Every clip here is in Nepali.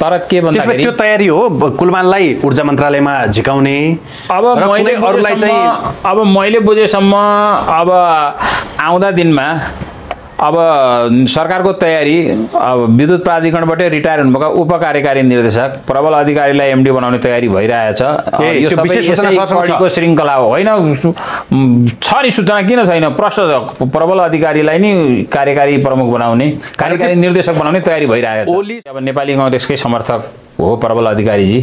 तर के भन्दाखेरि त्यो तयारी हो कुलमानलाई ऊर्जा मन्त्रालयमा झिकाउने अब मैले अरूलाई चाहिँ अब मैले बुझेसम्म अब आउँदा दिनमा अब सरकारको तयारी अब विद्युत प्राधिकरणबाटै रिटायर हुनुभएका उप कार्यकारी निर्देशक प्रबल अधिकारीलाई एमडी बनाउने तयारी भइरहेछ। यो त्यो सबै विशेष सूचना यसै सरसँग छ? कडीको श्रृङ्खला हो। होइन छ नि सूचना किन छैन? प्रश्न छ। प्रबल अधिकारीलाई नि कार्यकारी प्रमुख बनाउने कार्यकारी निर्देशक बनाउने तयारी भइरहेको छ ओली- अब नेपाली कङ्ग्रेसकै समर्थक हो प्रबल अधिकारीजी।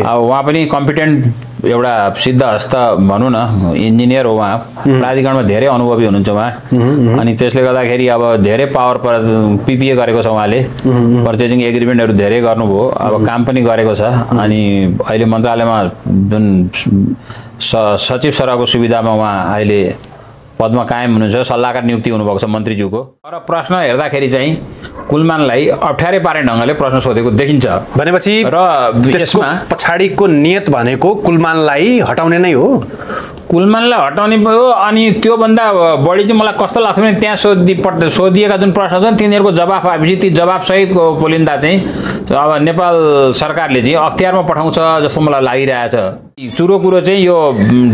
अब उहाँ पनि कम्पिटेन्ट एउटा सिद्ध हस्त भनौँ न इन्जिनियर हो उहाँ। प्राधिकरणमा धेरै अनुभवी हुनुहुन्छ उहाँ। अनि त्यसले गर्दाखेरि अब धेरै पावर पिपिए गरेको छ उहाँले। पर्चेजिङ एग्रिमेन्टहरू धेरै गर्नुभयो। अब काम पनि गरेको छ। अनि अहिले मन्त्रालयमा जुन स सचिव सरहको सुविधामा उहाँ अहिले पदमा कायम हुनुहुन्छ। सल्लाहकार नियुक्ति हुनुभएको छ मन्त्रीज्यूको। तर प्रश्न हेर्दाखेरि चाहिँ कुलमानलाई अप्ठ्यारै पार्ने ढङ्गले प्रश्न सोधेको देखिन्छ। भनेपछि र यसमा पछाडिको नियत भनेको कुलमानलाई हटाउने नै हो। कुलमानलाई हटाउने भयो अनि त्योभन्दा बढी चाहिँ मलाई कस्तो लाग्छ भने त्यहाँ सोधि पट सोधिएका जुन प्रश्न छन् तिनीहरूको जवाफ आएपछि ती जवाफसहितको पोलिन्दा चाहिँ। अब नेपाल सरकारले चाहिँ अख्तियारमा पठाउँछ जस्तो मलाई लागिरहेछ। चुरो कुरो चाहिँ यो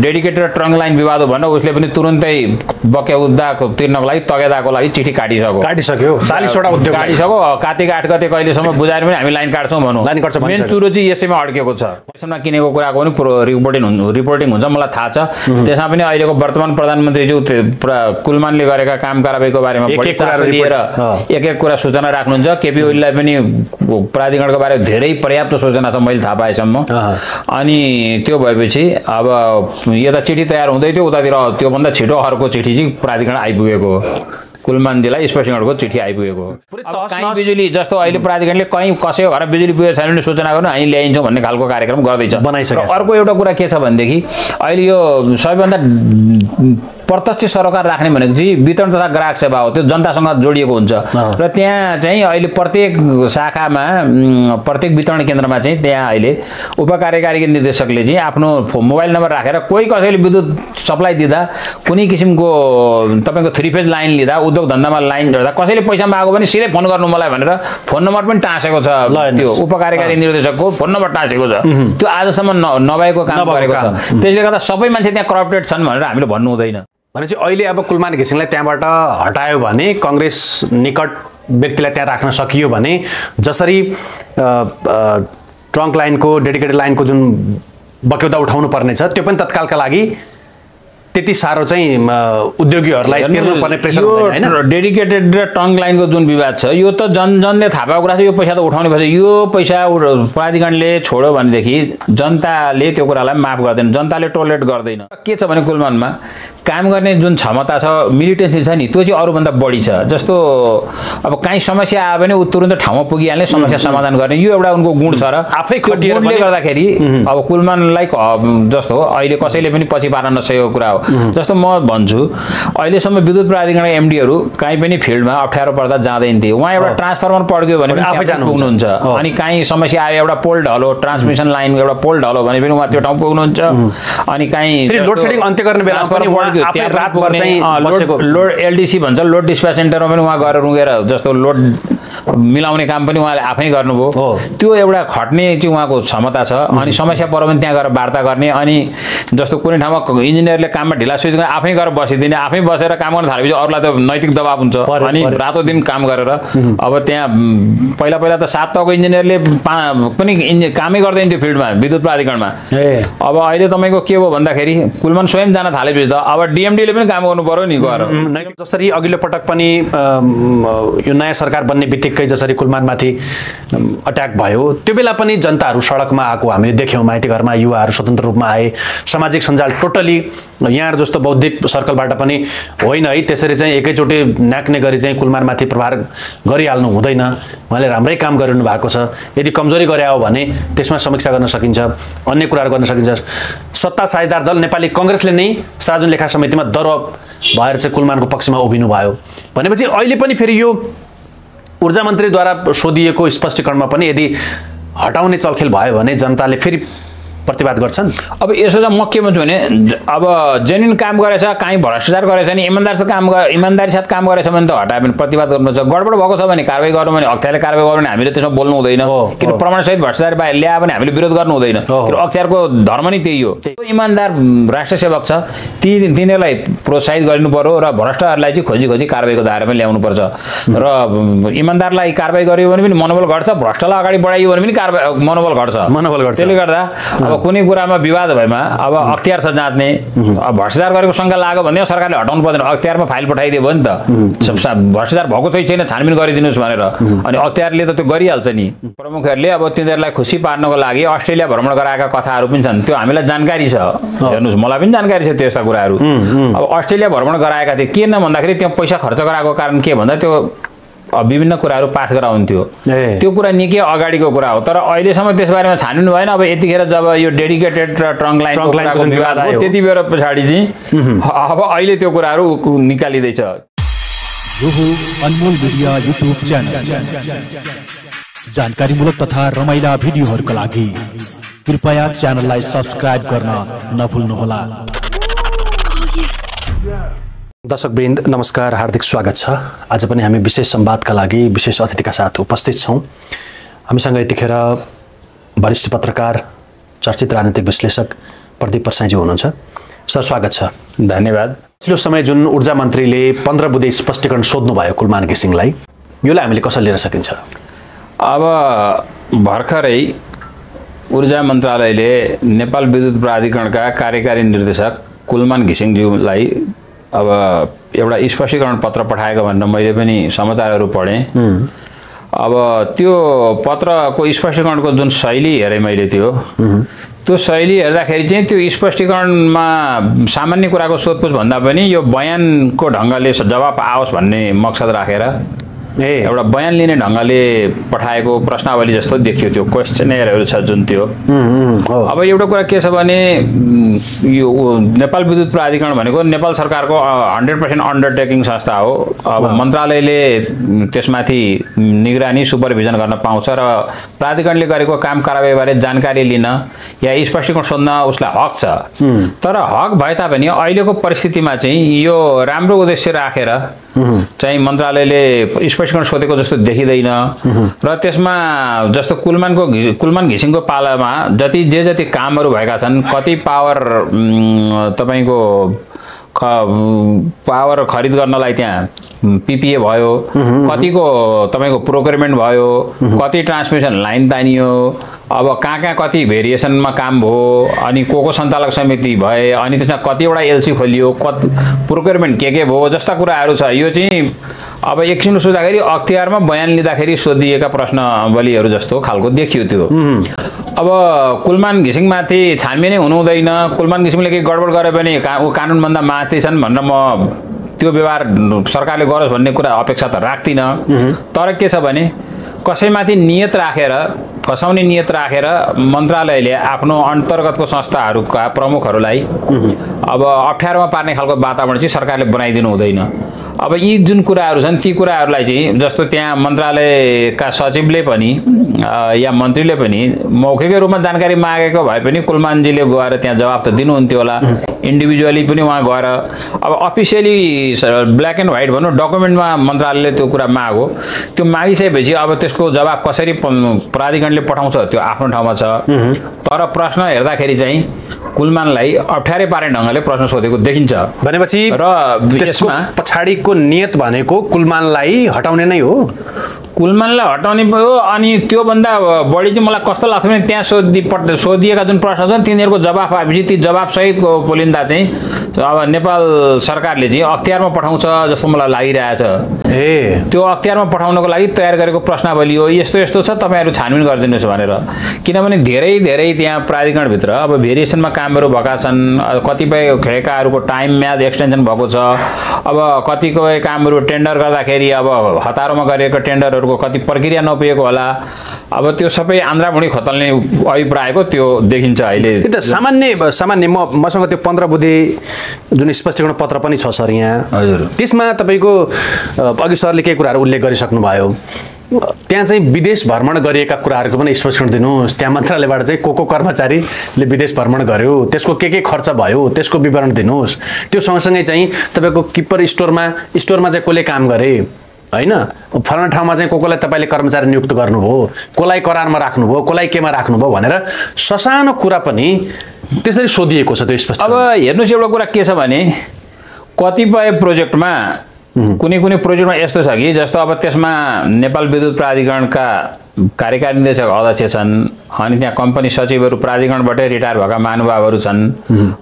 डेडिकेटेड ट्रङ्क लाइन विवाद हो भनेर उसले पनि तुरुन्तै बक्याउदाको तिर्नको लागि तगेदाको लागि चिठी काटिसक्यो। काटिसक्यो। चालिसवटा उद्योग। काटिसक्यो। कार्तिक आठ गते कहिलेसम्म बुझाएर पनि हामी लाइन काट्छौँ भनौँ। लाइन काट्छ मेन। चुरो चाहिँ यसैमा अड्केको छ। यसमा किनेको कुराको पनि पुरो रिपोर्टिङ हुन् रिपोर्टिङ हुन्छ मलाई थाहा छ। त्यसमा पनि अहिलेको वर्तमान प्रधानमन्त्रीज्यू पुरा कुलमानले गरेका काम कारबाहीको बारेमा लिएर। एक एक कुरा सूचना राख्नुहुन्छ। केपी ओलीलाई पनि प्राधिकरणको बारेमा धेरै पर्याप्त सूचना छ मैले थाहा पाएसम्म। अनि त्यो भएपछि अब यता चिठी तयार हुँदै थियो उतातिर त्योभन्दा छिटो अर्को चिठी चाहिँ प्राधिकरण आइपुगेको हो। कुलमानजीलाई स्पष्टीकरणको चिठी आइपुगेको हो। कहीँ बिजुली जस्तो अहिले प्राधिकरणले कहीँ कसैको घरमा बिजुली पुगेको छैन भने सूचना गर्नु हामी ल्याइन्छौँ भन्ने खालको कार्यक्रम गर्दैछ। छ। अर्को एउटा कुरा के छ भनेदेखि अहिले यो सबैभन्दा प्रत्यक्ष सरोकार राख्ने भनेको चाहिँ वितरण तथा ग्राहक सेवा हो। त्यो जनतासँग जोडिएको हुन्छ। र त्यहाँ चाहिँ अहिले प्रत्येक शाखामा प्रत्येक वितरण केन्द्रमा चाहिँ त्यहाँ अहिले उपकार्यकारी निर्देशकले चाहिँ आफ्नो मोबाइल नम्बर राखेर कोही कसैले विद्युत सप्लाई दिँदा कुनै किसिमको तपाईँको थ्री फेज लाइन लिँदा उद्योग धन्दामा लाइन जोड्दा कसैले पैसा मागो भने सिधै फोन गर्नु मलाई भनेर फोन नम्बर पनि टाँसेको छ। त्यो उपकार्यकारी निर्देशकको फोन नम्बर टाँसेको छ। त्यो आजसम्म न- नभएको काम गरेको। छ। त्यसले गर्दा सबै मान्छे त्यहाँ करप्टेड छन् भनेर हामीले भन्नु हुँदैन। भनेपछि अहिले अब कुलमान घिसिङलाई त्यहाँबाट हटायो भने कङ्ग्रेस निकट व्यक्तिलाई त्यहाँ राख्न सकियो भने जसरी ट्रङ्क लाइनको डेडिकेटेड लाइनको जुन बक्यौदा उठाउनु पर्ने छ त्यो पनि तत्कालका लागि त्यति साह्रो चाहिँ उद्योगीहरूलाई तिर्नुपर्ने प्रेसर हुँदैन होइन? डेडिकेटेड र टङ लाइनको जुन विवाद छ यो त जन जनले थाहा पाएको कुरा छ यो पैसा त उठाउने पर्छ यो पैसा प्राधिकरणले छोड्यो भनेदेखि जनताले त्यो कुरालाई माफ गर्दैन जनताले टोलरेट गर्दैन। के छ भने कुलमानमा काम गर्ने जुन क्षमता छ मिलिटेन्सी छ नि त्यो चाहिँ अरूभन्दा बढी छ। जस्तो अब काहीँ समस्या आयो भने ऊ तुरन्त ठाउँमा पुगिहाल्ने समस्या समाधान गर्ने यो एउटा उनको गुण छ र आफै गुणले गर्दाखेरि अब कुलमानलाई जस्तो अहिले कसैले पनि पछि पार्न नसकेको कुरा हो। जस्तो म भन्छु अहिलेसम्म विद्युत प्राधिकरण एमडीहरू काहीँ पनि फिल्डमा अप्ठ्यारो पर्दा जाँदैन थियो उहाँ एउटा ट्रान्सफर्मर पड्क्यो भने पनि आफै जानुहुन्छ। पुग्नुहुन्छ। अनि काहीँ समस्या आयो एउटा पोल ढलो ट्रान्समिसन लाइन एउटा पोल ढलो भने पनि उहाँ त्यो ठाउँ पुग्नुहुन्छ अनि काहीँ। लोड एलडिसी भन्छ लोड डिस्प्याच सेन्टरमा पनि उहाँ गएर रुँगेर जस्तो लोड मिलाउने काम पनि उहाँले आफै गर्नुभयो। त्यो एउटा खट्ने चाहिँ उहाँको क्षमता छ। अनि समस्या पऱ्यो भने त्यहाँ गएर वार्ता गर्ने। अनि जस्तो कुनै ठाउँमा इन्जिनियरले काममा ढिला सुझ गर्ने आफै गएर बसिदिने आफै बसेर काम गर्न थालेपछि अरूलाई त नैतिक दबाब हुन्छ। अनि। रातो दिन काम गरेर। अब त्यहाँ पहिला पहिला त सात तहको इन्जिनियरले पा पनि इन्जि कामै गर्दैन थियो फिल्डमा विद्युत प्राधिकरणमा। अब अहिले तपाईँको के भयो भन्दाखेरि कुलमान स्वयं जान थालेपछि त अब डिएमडीले पनि काम गर्नु पऱ्यो नि गएर। जसरी अघिल्लो पटक पनि यो नयाँ सरकार बन्ने बित्तिकै जसरी कुलमानमाथि अट्याक भयो। त्यो बेला पनि जनताहरू सडकमा आएको हामीले देख्यौँ माइती घरमा युवाहरू स्वतन्त्र रूपमा आए। सामाजिक सञ्जाल टोटली यहाँ जस्तो बौद्धिक सर्कलबाट पनि होइन है। त्यसरी चाहिँ एकैचोटि नाक्ने गरी चाहिँ कुलमानमाथि प्रहार गरिहाल्नु हुँदैन। उहाँले राम्रै काम गरिरहनु भएको छ। यदि कमजोरी गरे हो भने त्यसमा समीक्षा गर्न सकिन्छ अन्य कुराहरू गर्न सकिन्छ। सत्ता साझेदार दल नेपाली कङ्ग्रेसले नै सार्वजनिक लेखा समितिमा दरब भएर चाहिँ कुलमानको पक्षमा उभिनु भयो भनेपछि अहिले पनि फेरि यो ऊर्जा मन्त्रीद्वारा सोधिएको स्पष्टीकरणमा पनि यदि हटाउने चलखेल भयो भने जनताले फेरि प्रतिवाद गर्छन्? अब यसो चाहिँ म के भन्छु भने अब जेन्युन काम गरेछ काहीँ भ्रष्टाचार गरेछ भने इमान्दारसँग काम इमान्दारी साथ काम गरेछ भने त हटायो भने प्रतिवाद गर्नुपर्छ गडबड भएको छ भने कारवाही गर्नु भने अख्तियारले कारवाही गर्नु भने हामीले त्यसमा बोल्नु हुँदैन। हो, किन। प्रमाणसहित भ्रष्टाचार बाहिर ल्यायो भने हामीले विरोध गर्नु हुँदैन। अख्तियारको धर्म नै त्यही हो। इमान्दार राष्ट्र सेवक छ ती तिनीहरूलाई प्रोत्साहित गर्नु पर्यो र भ्रष्टहरूलाई चाहिँ खोजी खोजी कारवाहीको दायरामा ल्याउनुपर्छ र इमान्दारलाई कारवाही गरियो भने पनि मनोबल घट्छ भ्रष्टलाई अगाडि बढाइयो भने पनि कारवाही मनोबल घट्छ। मनोबल घट्छ। त्यसले गर्दा अब कुनै कुरामा विवाद भएमा अब अख्तियार छ जाँच्ने अब भ्रष्टाचार गरेको शङ्का लाग्यो भने सरकारले हटाउनु पर्दैन। अख्तियारमा फाइल पठाइदियो भने त। सब- सब- भ्रष्टाचार भएको चाहिँ छैन छानबिन गरिदिनुहोस् भनेर। अनि अख्तियारले त त्यो गरिहाल्छ नि। प्रमुखहरूले अब तिनीहरूलाई खुसी पार्नको लागि अस्ट्रेलिया भ्रमण गराएका कथाहरू पनि छन्। त्यो हामीलाई जानकारी छ। हेर्नुहोस् मलाई पनि जानकारी छ त्यस्ता कुराहरू। अब अस्ट्रेलिया भ्रमण गराएका थिए। किन भन्दाखेरि त्यहाँ पैसा खर्च गराएको कारण के भन्दा त्यो विभिन्न कुराहरू पास गराउँथ्यो ए। त्यो कुरा निकै अगाडिको कुरा हो तर अहिलेसम्म त्यसबारेमा छानबिन भएन। अब यतिखेर जब यो डेडिकेटेड र ट्रङ्क जुन विवाद हो आयो। त्यति बेर पछाडि चाहिँ अब अहिले त्यो कुराहरू निकालिँदैछ। जानकारीमूलक तथा रमाइला भिडियोहरूका लागि कृपया च्यानललाई सब्सक्राइब गर्न नभुल्नुहोला। दर्शकवृन्द नमस्कार हार्दिक स्वागत छ। आज पनि हामी विशेष संवादका लागि विशेष अतिथिका साथ उपस्थित छौँ। हामीसँग यतिखेर वरिष्ठ पत्रकार चर्चित राजनीतिक विश्लेषक प्रदीप प्रसाईजी हुनुहुन्छ। सर स्वागत छ। धन्यवाद। पछिल्लो समय जुन ऊर्जा मन्त्रीले पन्ध्र बुधे स्पष्टीकरण सोध्नुभयो कुलमान घिसिङलाई यसलाई हामीले कसरी लिन सकिन्छ? अब भर्खरै ऊर्जा मन्त्रालयले नेपाल विद्युत प्राधिकरणका कार्यकारी निर्देशक कुलमान घिसिङज्यूलाई अब एउटा स्पष्टीकरण पत्र पठाएको भनेर मैले पनि समाचारहरू पढेँ। अब त्यो पत्रको स्पष्टीकरणको जुन शैली हेरेँ मैले त्यो त्यो शैली हेर्दाखेरि चाहिँ त्यो स्पष्टीकरणमा सामान्य कुराको सोधपुछ भन्दा पनि यो बयानको ढङ्गले जवाफ आओस् भन्ने मकसद राखेर ए एउटा बयान लिने ढङ्गले पठाएको प्रश्नावली जस्तो देखियो त्यो क्वेसनेयरहरू छ जुन त्यो। अब एउटा कुरा के छ भने यो नेपाल विद्युत प्राधिकरण भनेको नेपाल सरकारको हन्ड्रेड पर्सेन्ट अन्डरटेकिङ संस्था हो। अब मन्त्रालयले त्यसमाथि निगरानी सुपरभिजन गर्न पाउँछ र प्राधिकरणले गरेको काम कारवाहीबारे जानकारी लिन या स्पष्टीकरण सोध्न उसलाई हक छ। तर हक भए तापनि अहिलेको परिस्थितिमा चाहिँ यो राम्रो उद्देश्य राखेर चाहिँ मन्त्रालयले स्पष्टीकरण सोधेको जस्तो देखिँदैन। र त्यसमा जस्तो कुलमानको घि कुलमान घिसिङको पालामा जति जे जति कामहरू भएका छन् कति पावर तपाईँको ख पावर खरिद गर्नलाई त्यहाँ पिपिए भयो कतिको तपाईँको प्रोक्योरमेन्ट भयो कति ट्रान्समिसन लाइन तानियो अब कहाँ कहाँ कति भेरिएसनमा काम भयो अनि को को सञ्चालक समिति भए अनि त्यसमा कतिवटा एलसी खोलियो कति प्रोक्योरमेन्ट के के भयो जस्ता कुराहरू छ। यो चाहिँ अब एकछिन सोच्दाखेरि अख्तियारमा बयान लिँदाखेरि सोधिएका प्रश्नवलीहरू जस्तो खालको देखियो त्यो। अब कुलमान घिसिङमाथि छानबिनै हुनु हुँदैन कुलमान घिसिङले केही गडबड गरे भने का ऊ कानुनभन्दा माथि छन् भनेर म त्यो व्यवहार सरकारले गरोस् भन्ने कुरा अपेक्षा त राख्दिनँ। तर के छ भने कसैमाथि नियत राखेर फसाउने नियत राखेर मन्त्रालयले आफ्नो अन्तर्गतको संस्थाहरूका प्रमुखहरूलाई अब अप्ठ्यारोमा पार्ने खालको वातावरण चाहिँ सरकारले बनाइदिनु हुँदैन। अब यी जुन कुराहरू छन् ती कुराहरूलाई चाहिँ जस्तो त्यहाँ मन्त्रालयका सचिवले पनि या मन्त्रीले पनि मौखिकै रूपमा जानकारी मागेको भए पनि कुलमानजीले गएर त्यहाँ जवाब त दिनुहुन्थ्यो होला। इन्डिभिजुअली पनि उहाँ गएर अब अफिसियली ब्ल्याक एन्ड व्हाइट भनौँ डकुमेन्टमा मन्त्रालयले त्यो कुरा माग्यो। त्यो मागिसकेपछि अब त्यसको जवाब कसरी प्राधिकरणले पठाउँछ त्यो आफ्नो ठाउँमा छ। तर प्रश्न हेर्दाखेरि चाहिँ कुलमानलाई अप्ठ्यारै पार्ने ढङ्गले प्रश्न सोधेको देखिन्छ। भनेपछि र पछाडिको नियत भनेको कुलमानलाई हटाउने नै हो। कुलमानलाई हटाउने भयो अनि त्योभन्दा बढी चाहिँ मलाई कस्तो लाग्छ भने त्यहाँ सोधि पट सोधिएका जुन प्रश्न छन् तिनीहरूको जवाफ आएपछि ती जवाफसहितको पोलिन्दा चाहिँ अब नेपाल सरकारले चाहिँ अख्तियारमा पठाउँछ जस्तो मलाई लागिरहेछ। ए। त्यो अख्तियारमा पठाउनको लागि तयार गरेको प्रश्नावली हो। यस्तो यस्तो छ तपाईँहरू छानबिन गरिदिनुहोस् भनेर। किनभने धेरै धेरै त्यहाँ प्राधिकरणभित्र अब भेरिएसनमा कामहरू भएका छन्। कतिपय खेकाहरूको टाइम म्याद एक्सटेन्सन भएको छ। अब कतिपय कामहरू टेन्डर गर्दाखेरि अब हतारोमा गरिएको टेन्डरहरूको कति प्रक्रिया नपुगेको होला। अब त्यो सबै आन्द्राभुँडी खोतल्ने अभिप्रायको त्यो देखिन्छ अहिले। त्यो त सामान्य सामान्य म मसँग त्यो पन्ध्र बुधे जुन स्पष्टीकरण पत्र पनि छ सर यहाँ। हजुर। त्यसमा तपाईँको अघि सरले केही कुराहरू उल्लेख गरिसक्नुभयो। त्यहाँ चाहिँ विदेश भ्रमण गरिएका कुराहरूको पनि स्पष्टीकरण दिनुहोस्। त्यहाँ मन्त्रालयबाट चाहिँ को को कर्मचारीले विदेश भ्रमण गर्यो त्यसको के के खर्च भयो त्यसको विवरण दिनुहोस्। त्यो सँगसँगै चाहिँ तपाईँको किपर स्टोरमा स्टोरमा चाहिँ कसले काम गरे? होइन? फलाना ठाउँमा चाहिँ को कोलाई तपाईँले कर्मचारी नियुक्त गर्नुभयो कसलाई करारमा राख्नुभयो कसलाई केमा राख्नुभयो भनेर ससानो कुरा पनि त्यसरी सोधिएको छ त्यो स्पष्ट अब हेर्नुहोस् एउटा कुरा के छ भने कतिपय प्रोजेक्टमा कुनै कुनै प्रोजेक्टमा यस्तो छ कि जस्तो अब त्यसमा नेपाल विद्युत प्राधिकरणका कार्यकारी निर्देशक अध्यक्ष छन् अनि त्यहाँ कम्पनी सचिवहरू प्राधिकरणबाटै रिटायर भएका महानुभावहरू छन्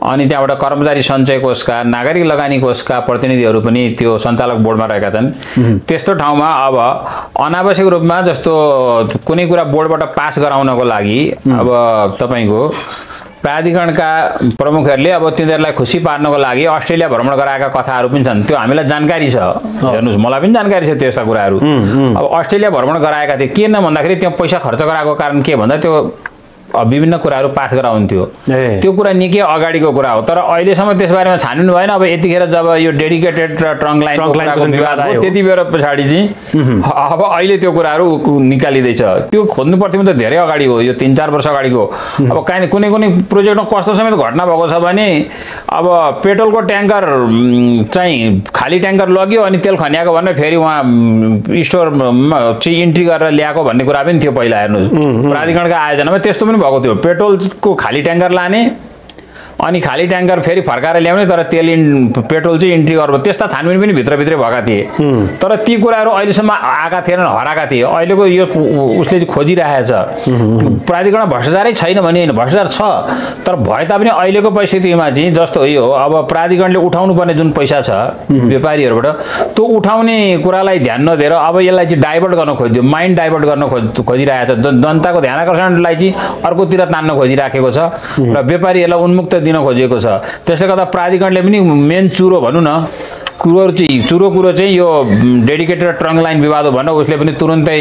अनि त्यहाँबाट कर्मचारी सञ्चय कोषका नागरिक लगानी कोषका प्रतिनिधिहरू पनि त्यो सञ्चालक बोर्डमा रहेका छन्। त्यस्तो ठाउँमा अब अनावश्यक रूपमा जस्तो कुनै कुरा बोर्डबाट पास गराउनको लागि अब तपाईँको प्राधिकरणका प्रमुखहरूले अब तिनीहरूलाई खुसी पार्नको लागि अस्ट्रेलिया भ्रमण गराएका कथाहरू पनि छन्। त्यो हामीलाई जानकारी छ। हेर्नुहोस् मलाई पनि जानकारी छ त्यस्ता कुराहरू। अब अस्ट्रेलिया भ्रमण गराएका थिए। किन भन्दाखेरि त्यहाँ पैसा खर्च गराएको कारण के भन्दा त्यो विभिन्न कुराहरू पास गराउँथ्यो ए। त्यो कुरा निकै अगाडिको कुरा हो। तर अहिलेसम्म त्यसबारेमा छानबिन भएन। अब यतिखेर जब यो डेडिकेटेड र ट्रङ्क जुन विवाद आयो। त्यति बेर पछाडि चाहिँ अब अहिले त्यो कुराहरू निकालिँदैछ। त्यो खोज्नु पर्थ्यो भने त धेरै अगाडि हो। यो तिन चार वर्ष अगाडिको अब काहीँ कुनै कुनै प्रोजेक्टमा कस्तो समेत घटना भएको छ भने अब पेट्रोलको ट्याङ्कर चाहिँ खाली ट्याङ्कर लग्यो अनि तेल खन्याएको भनेर फेरि उहाँ स्टोरमा चाहिँ इन्ट्री गरेर ल्याएको भन्ने कुरा पनि थियो पहिला हेर्नुहोस्। प्राधिकरणका आयोजनामा त्यस्तो पनि भएको थियो। पेट्रोलको खाली ट्याङ्कर लाने अनि खाली ट्याङ्कर फेरि फर्काएर ल्याउने तर तेल इन् पेट्रोल चाहिँ इन्ट्री गर्नु त्यस्ता छानबिन पनि भित्रभित्रै भएका थिए। तर ती कुराहरू अहिलेसम्म आएका थिएनन् हराएका थिए। अहिलेको यो उसले चाहिँ खोजिरहेछ प्राधिकरण भ्रष्टाचारै छैन भने होइन भ्रष्टाचार छ। तर भए तापनि अहिलेको परिस्थितिमा चाहिँ जस्तो यो अब प्राधिकरणले उठाउनु पर्ने जुन पैसा छ व्यापारीहरूबाट त्यो उठाउने कुरालाई ध्यान नदिएर अब यसलाई चाहिँ डाइभर्ट गर्न खोजिदियो। माइन्ड डाइभर्ट गर्न खोज खोजिरहेको छ। जन- जनताको ध्यान आकर्षणलाई चाहिँ अर्कोतिर तान्न खोजिराखेको छ। र व्यापारीहरूलाई उन्मुक्त दिन खोजेको छ? त्यसले गर्दा प्राधिकरणले पनि मेन चुरो भनौँ न। कुरो चाहिँ चुरो कुरो चाहिँ यो डेडिकेटेड ट्रङ्क लाइन विवाद हो भनेर उसले पनि तुरुन्तै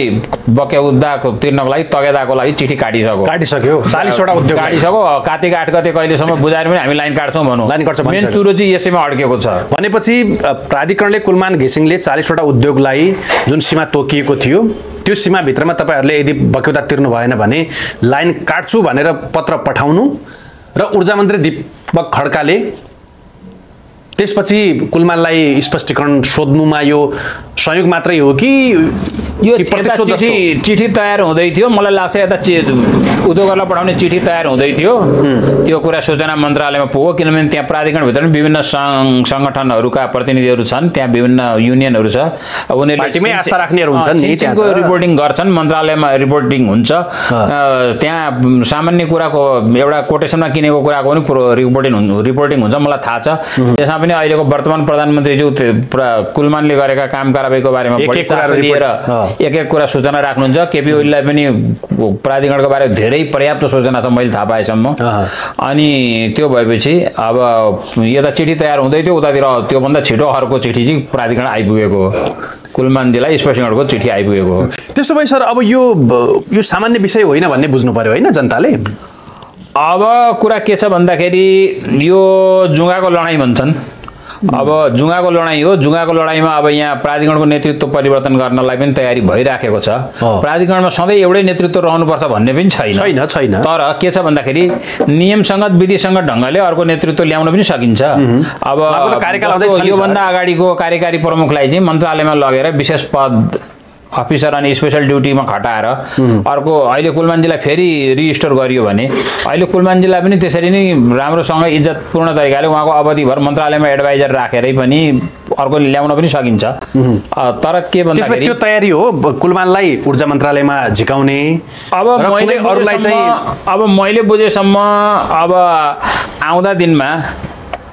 बक्या उद्धाको तिर्नको लागि तगेदाको लागि चिठी काटिसक्यो। काटिसक्यो। चालिसवटा उद्योग। काटिसक्यो। कार्तिक आठ गते कहिलेसम्म बुझाएर पनि हामी लाइन काट्छौँ भनौँ। लाइन काट्छौँ मेन। चुरो चाहिँ यसैमा अड्केको छ। भनेपछि प्राधिकरणले कुलमान घिसिङले चालिसवटा उद्योगलाई जुन सीमा तोकिएको थियो त्यो सीमाभित्रमा तपाईँहरूले यदि बक्यौता तिर्नु भएन भने लाइन काट्छु भनेर पत्र पठाउनु र ऊर्जा मन्त्री दीपक खड्काले त्यसपछि कुलमानलाई स्पष्टीकरण सोध्नुमा यो सहयोग मात्रै हो कि यो? चिठी चिठी तयार हुँदै थियो। मलाई लाग्छ यता चि उद्योगहरूलाई पठाउने चिठी तयार हुँदै थियो। त्यो कुरा सूचना मन्त्रालयमा पुग्यो किनभने त्यहाँ प्राधिकरणभित्र पनि विभिन्न सङ्घ सङ्गठनहरूका प्रतिनिधिहरू छन् त्यहाँ विभिन्न युनियनहरू छ। अब उनीहरूले आस्था राख्नेहरू हुन्छन्। रिपोर्टिङ गर्छन् मन्त्रालयमा रिपोर्टिङ हुन्छ। त्यहाँ सामान्य कुराको एउटा कोटेसनमा किनेको कुराको पनि पुरो रिपोर्टिङ रिपोर्टिङ हुन्छ मलाई थाहा छ। त्यसमा पनि अहिलेको वर्तमान प्रधानमन्त्रीज्यू पुरा कुलमानले गरेका काम कारबाहीको बारेमा लिएर। एक एक कुरा सूचना राख्नुहुन्छ। केपी ओलीलाई पनि प्राधिकरणको बारेमा धेरै पर्याप्त सूचना छ मैले थाहा पाएसम्म। अनि त्यो भएपछि अब यता चिठी तयार हुँदै थियो उतातिर त्योभन्दा छिटो अर्को चिठी चाहिँ प्राधिकरण आइपुगेको हो। कुलमानजीलाई स्पष्टीकरणको चिठी आइपुगेको हो। त्यस्तो भए सर अब यो यो सामान्य विषय होइन भन्ने बुझ्नु पर्यो होइन जनताले? अब कुरा के छ भन्दाखेरि यो जुङ्गाको लडाइँ भन्छन्। अब जुङ्गाको लडाइँ हो। जुङ्गाको लडाइँमा अब यहाँ प्राधिकरणको नेतृत्व परिवर्तन गर्नलाई पनि तयारी भइराखेको छ। प्राधिकरणमा सधैँ एउटै नेतृत्व रहनुपर्छ भन्ने पनि छैन। छैन छैन। तर के छ भन्दाखेरि नियमसङ्गत विधिसङ्गत ढङ्गले अर्को नेतृत्व ल्याउन पनि सकिन्छ। अब योभन्दा अगाडिको कार्यकारी प्रमुखलाई चाहिँ मन्त्रालयमा लगेर विशेष पद अफिसर अनि स्पेसल ड्युटीमा खटाएर अर्को अहिले कुलमानजीलाई फेरि रिस्टोर गरियो भने अहिले कुलमानजीलाई पनि त्यसरी नै राम्रोसँग इज्जतपूर्ण तरिकाले उहाँको अवधिभर मन्त्रालयमा एडभाइजर राखेरै पनि अर्को ल्याउन पनि सकिन्छ। तर के भन्दाखेरि त्यो तयारी हो कुलमानलाई ऊर्जा मन्त्रालयमा झिकाउने अब मैले अरूलाई चाहिँ अब मैले बुझेसम्म अब आउँदा दिनमा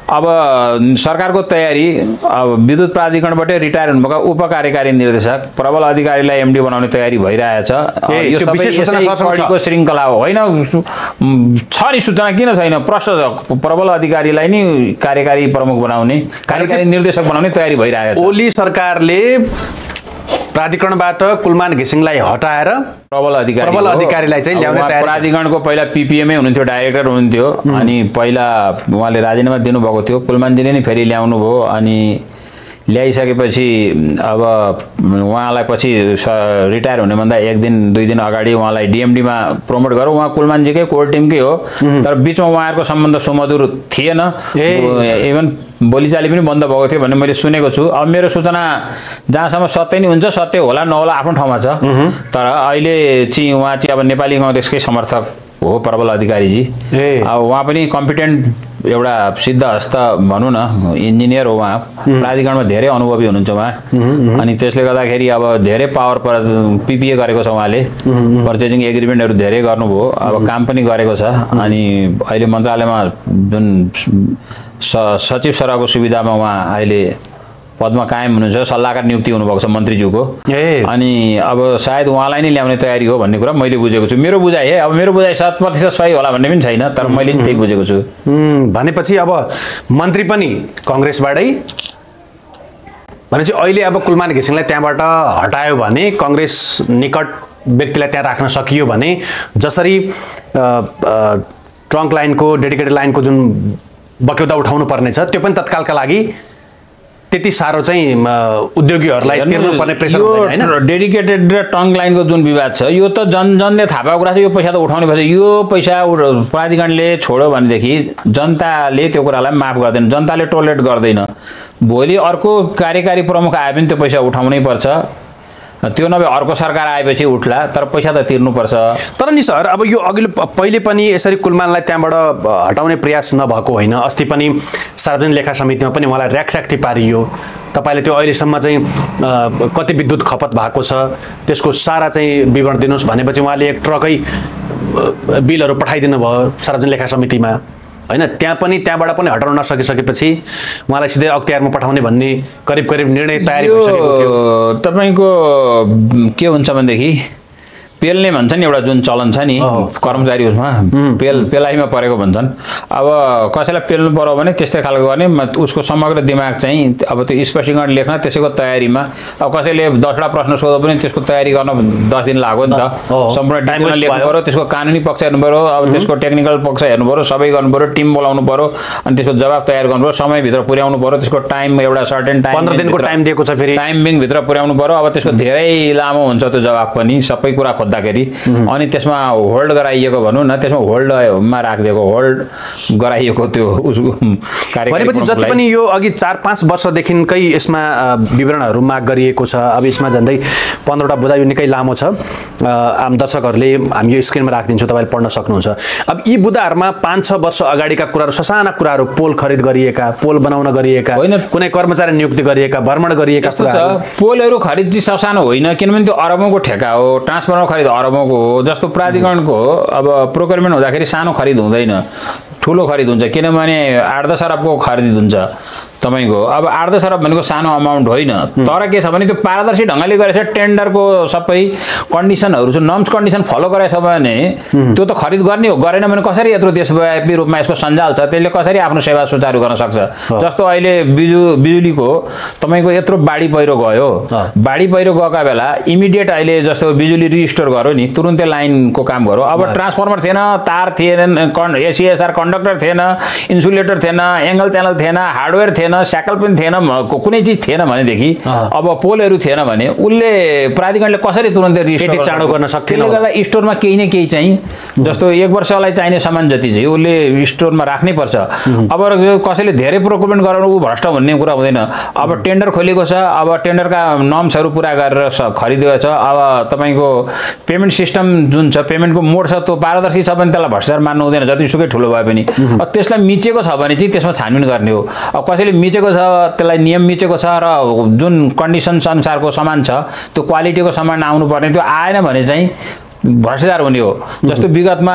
अब सरकारको तयारी अब विद्युत प्राधिकरणबाटै रिटायर हुनुभएका उप कार्यकारी निर्देशक प्रबल अधिकारीलाई एमडी बनाउने तयारी भइरहेछ। यो त्यो सबै विशेष सूचना यसै सरसँग छ? कडीको श्रृङ्खला हो। होइन छ नि सूचना किन छैन? प्रश्न छ। प्रबल अधिकारीलाई नि कार्यकारी प्रमुख बनाउने कार्यकारी निर्देशक बनाउने तयारी भइरहेको छ ओली सरकारले प्राधिकरणबाट कुलमान घिसिङलाई हटाएर प्रबल अधिकारी प्रबल। अधिकारीलाई चाहिँ ल्याउने। प्राधिकरणको पहिला पिपिएमै हुनुहुन्थ्यो डाइरेक्टर हुनुहुन्थ्यो अनि पहिला उहाँले राजीनामा दिनुभएको थियो कुलमानजीले नि फेरि ल्याउनु भयो अनि ल्याइसकेपछि अब उहाँलाई पछि स- रिटायर हुनेभन्दा एक दिन दुई दिन अगाडि उहाँलाई डिएमडीमा प्रमोट गरौँ। उहाँ कुलमानजीकै कोर टिमकै हो। तर बिचमा उहाँहरूको सम्बन्ध सुमधुर थिएन। इभन बोलीचाली पनि बन्द भएको थियो भन्ने मैले सुनेको छु। अब मेरो सूचना जहाँसम्म सत्य नै हुन्छ सत्य होला नहोला आफ्नो ठाउँमा छ। तर अहिले चाहिँ उहाँ चाहिँ अब नेपाली कङ्ग्रेसकै समर्थक। हो प्रबल अधिकारीजी। अब उहाँ पनि कम्पिटेन्ट एउटा सिद्ध हस्त भनौँ न इन्जिनियर हो उहाँ। प्राधिकरणमा धेरै अनुभवी हुनुहुन्छ उहाँ। अनि त्यसले गर्दाखेरि अब धेरै पावर पर पिपिए गरेको छ उहाँले। पर्चेजिङ एग्रिमेन्टहरू धेरै गर्नुभयो। अब काम पनि गरेको छ। अनि अहिले मन्त्रालयमा जुन स सचिव सरहको सुविधामा उहाँ अहिले पदमा कायम हुनुहुन्छ सल्लाहकार नियुक्ति हुनुभएको छ मन्त्रीज्यूको। ए। अनि अब सायद उहाँलाई नै ल्याउने तयारी हो भन्ने कुरा मैले बुझेको छु। मेरो बुझाइ है अब मेरो बुझाइ शत प्रतिशत सही होला भन्ने पनि छैन तर मैले त्यही बुझेको छु। भनेपछि अब मन्त्री पनि कङ्ग्रेसबाटै भनेपछि अहिले अब कुलमान घिसिङलाई त्यहाँबाट हटायो भने कङ्ग्रेस निकट व्यक्तिलाई त्यहाँ राख्न सकियो भने जसरी ट्रङ्क लाइनको डेडिकेटेड लाइनको जुन बक्यौता उठाउनु पर्नेछ त्यो पनि तत्कालका लागि त्यति साह्रो चाहिँ उद्योगीहरूलाई तिर्नुपर्ने प्रेसर हुँदैन होइन? डेडिकेटेड र टङ लाइनको जुन विवाद छ यो त जन जनले थाहा पाएको कुरा छ यो पैसा त उठाउने पर्छ यो पैसा प्राधिकरणले छोड्यो भनेदेखि जनताले त्यो कुरालाई माफ गर्दैन जनताले टोलरेट गर्दैन। भोलि अर्को कार्यकारी प्रमुख आए पनि त्यो पैसा उठाउनै पर्छ। त्यो नभए अर्को सरकार आएपछि उठ्ला तर पैसा त तिर्नुपर्छ। तर नि सर अब यो अघिल्लो पहिले पनि यसरी कुलमानलाई त्यहाँबाट हटाउने प्रयास नभएको होइन। अस्ति पनि सार्वजनिक लेखा समितिमा पनि उहाँलाई र्याखर्याख्ती पारियो तपाईँले त्यो अहिलेसम्म चाहिँ कति विद्युत खपत भएको छ त्यसको सारा चाहिँ विवरण दिनुहोस् भनेपछि उहाँले एक ट्रकै बिलहरू पठाइदिनु भयो सार्वजनिक लेखा समितिमा। होइन त्यहाँ पनि त्यहाँबाट पनि हटाउन नसकिसकेपछि उहाँलाई सिधै अख्तियारमा पठाउने भन्ने करिब करिब निर्णय तयारी तपाईँको के हुन्छ भनेदेखि पेल्ने भन्छ नि एउटा जुन चलन छ नि। कर्मचारी उसमा पेल पेलाइमा परेको भन्छन्। अब कसैलाई पेल्नु पर्यो भने त्यस्तै खालको गर्ने उसको समग्र दिमाग चाहिँ अब त्यो स्पष्टीकरण लेख्न त्यसैको तयारीमा। अब कसैले दसवटा प्रश्न सोध्यो भने त्यसको तयारी गर्न दस दिन लाग्यो नि त। सम्पूर्ण waste लेख्नु। पऱ्यो त्यसको कानुनी पक्ष हेर्नु पऱ्यो अब त्यसको टेक्निकल पक्ष हेर्नु पऱ्यो सबै गर्नु पऱ्यो टिम बोलाउनु पऱ्यो अनि त्यसको जवाब तयार गर्नु पऱ्यो समयभित्र पुर्याउनु पऱ्यो त्यसको टाइम एउटा सर्टेन टाइम पन्ध्र दिनको टाइम दिएको छ फेरि। टाइमिङभित्र पुर्याउनु पऱ्यो अब त्यसको धेरै लामो हुन्छ त्यो जवाब पनि सबै कुरा खोज्दाखेरि अनि त्यसमा होल्ड गराइएको भनौँ न त्यसमा होल्डमा राखिदिएको होल्ड गराइएको त्यो उसको भनेपछि जति। पनि यो अघि चार पाँच वर्षदेखिकै यसमा विवरणहरू माग गरिएको छ। अब यसमा झन्डै पन्ध्रवटा बुदा यो निकै लामो छ। आम दर्शकहरूले हामी यो स्क्रिनमा राखिदिन्छौँ तपाईँले पढ्न सक्नुहुन्छ। अब यी बुदाहरूमा पाँच छ वर्ष अगाडिका कुराहरू ससाना कुराहरू पोल खरिद गरिएका पोल बनाउन गरिएका होइन। कुनै कर्मचारी नियुक्ति गरिएका भ्रमण गरिएका पोलहरू खरिद चाहिँ ससानो होइन किनभने त्यो अरबौँको ठेका हो ट्रान्सफर्मर खरिद अरबौँको हो जस्तो प्राधिकरणको अब प्रोक्योरमेन्ट हुँदाखेरि सानो खरिद हुँदैन ठुलो खरिद हुन्छ किनभने आठ दस अरबको खरिद हुन्छ। तपाईँको। अब आठ दस अरब भनेको सानो अमाउन्ट होइन। तर के छ भने त्यो पारदर्शी ढङ्गले गरेछ टेन्डरको सबै कन्डिसनहरू छ नर्म्स कन्डिसन फलो गरेछ भने त्यो त खरिद गर्ने हो गरेन भने कसरी यत्रो देशव्यापी रूपमा यसको सञ्जाल छ त्यसले कसरी आफ्नो सेवा सुचारू गर्न सक्छ? जस्तो अहिले बिजु बिजुलीको तपाईँको यत्रो बाढी पहिरो गयो। बाढी पहिरो गएका बेला इमिडिएट अहिले जस्तो बिजुली रिस्टोर गऱ्यो नि तुरुन्तै लाइनको काम गऱ्यो अब ट्रान्सफर्मर थिएन तार थिएन कन् एसिएसआर कन्डक्टर थिएन इन्सुलेटर थिएन एङ्गल च्यानल थिएन हार्डवेयर थिएन स्याकल पनि थिएन कुनै चिज थिएन भनेदेखि। अब पोलहरू थिएन भने उसले प्राधिकरणले कसरी तुरन्तै रिस्टोर चाँडो गर्न सक्थेन त्यसले। गर्दा स्टोरमा केही न केही चाहिँ जस्तो एक वर्षलाई चाहिने सामान जति चाहिँ उसले स्टोरमा राख्नै पर्छ। अब कसैले धेरै प्रोक्युरमेन्ट गराउनु ऊ भ्रष्ट भन्ने कुरा हुँदैन। अब टेन्डर खोलेको छ अब टेन्डरका नर्म्सहरू पुरा गरेर खरिदिएको छ। अब तपाईँको पेमेन्ट सिस्टम जुन छ पेमेन्टको मोड छ त्यो पारदर्शी छ भने त्यसलाई भ्रष्टाचार मान्नु हुँदैन जतिसुकै ठुलो भए पनि। अब त्यसलाई मिचेको छ भने चाहिँ त्यसमा छानबिन गर्ने हो। अब कसैले मिचेको छ त्यसलाई नियम मिचेको छ र जुन कन्डिसन्स अनुसारको सामान छ त्यो क्वालिटीको सामान आउनुपर्ने त्यो आएन भने चाहिँ भ्रष्टाचार हुने हो। जस्तो विगतमा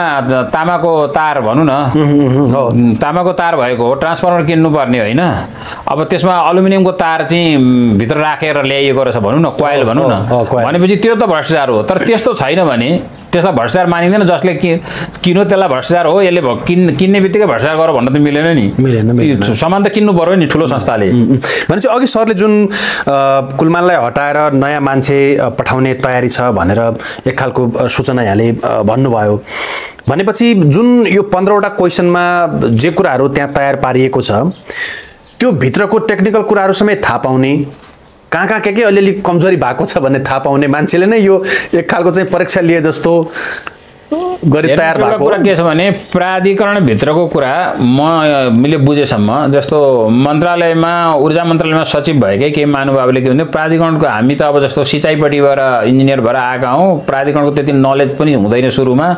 तामाको तार भनौँ न तामाको तार भएको हो ट्रान्सफर्मर किन्नुपर्ने होइन। अब त्यसमा अल्युमिनियमको तार चाहिँ भित्र राखेर ल्याइएको रहेछ भनौँ न कोइल भनौँ न। भनेपछि त्यो त भ्रष्टाचार हो। तर त्यस्तो छैन भने त्यसलाई भ्रष्टाचार मानिँदैन जसले कि किन्यो त्यसलाई भ्रष्टाचार हो यसले किन् किन्ने बित्तिकै भ्रष्टाचार गर भन्न त मिलेन नि। मिलेन, सामान त किन्नु पऱ्यो नि ठुलो संस्थाले। भनेपछि अघि सरले जुन कुलमानलाई हटाएर नयाँ मान्छे पठाउने तयारी छ भनेर एक खालको सूचना यहाँले भन्नुभयो। भनेपछि जुन यो पन्ध्रवटा क्वेसनमा जे कुराहरू त्यहाँ तयार पारिएको छ त्यो भित्रको टेक्निकल कुराहरू समेत थाहा पाउने कहाँ कहाँ के के अलिअलि कमजोरी भएको छ भन्ने थाहा पाउने मान्छेले नै यो एक खालको चाहिँ परीक्षा लिए जस्तो गरी तयार भएको कुरा के छ भने प्राधिकरणभित्रको कुरा म मैले बुझेसम्म जस्तो मन्त्रालयमा ऊर्जा मन्त्रालयमा सचिव भएकै केही महानुभावले के भन्थ्यो प्राधिकरणको हामी त अब जस्तो सिँचाइपट्टिबाट इन्जिनियर भएर आएका हौँ प्राधिकरणको त्यति नलेज पनि हुँदैन सुरुमा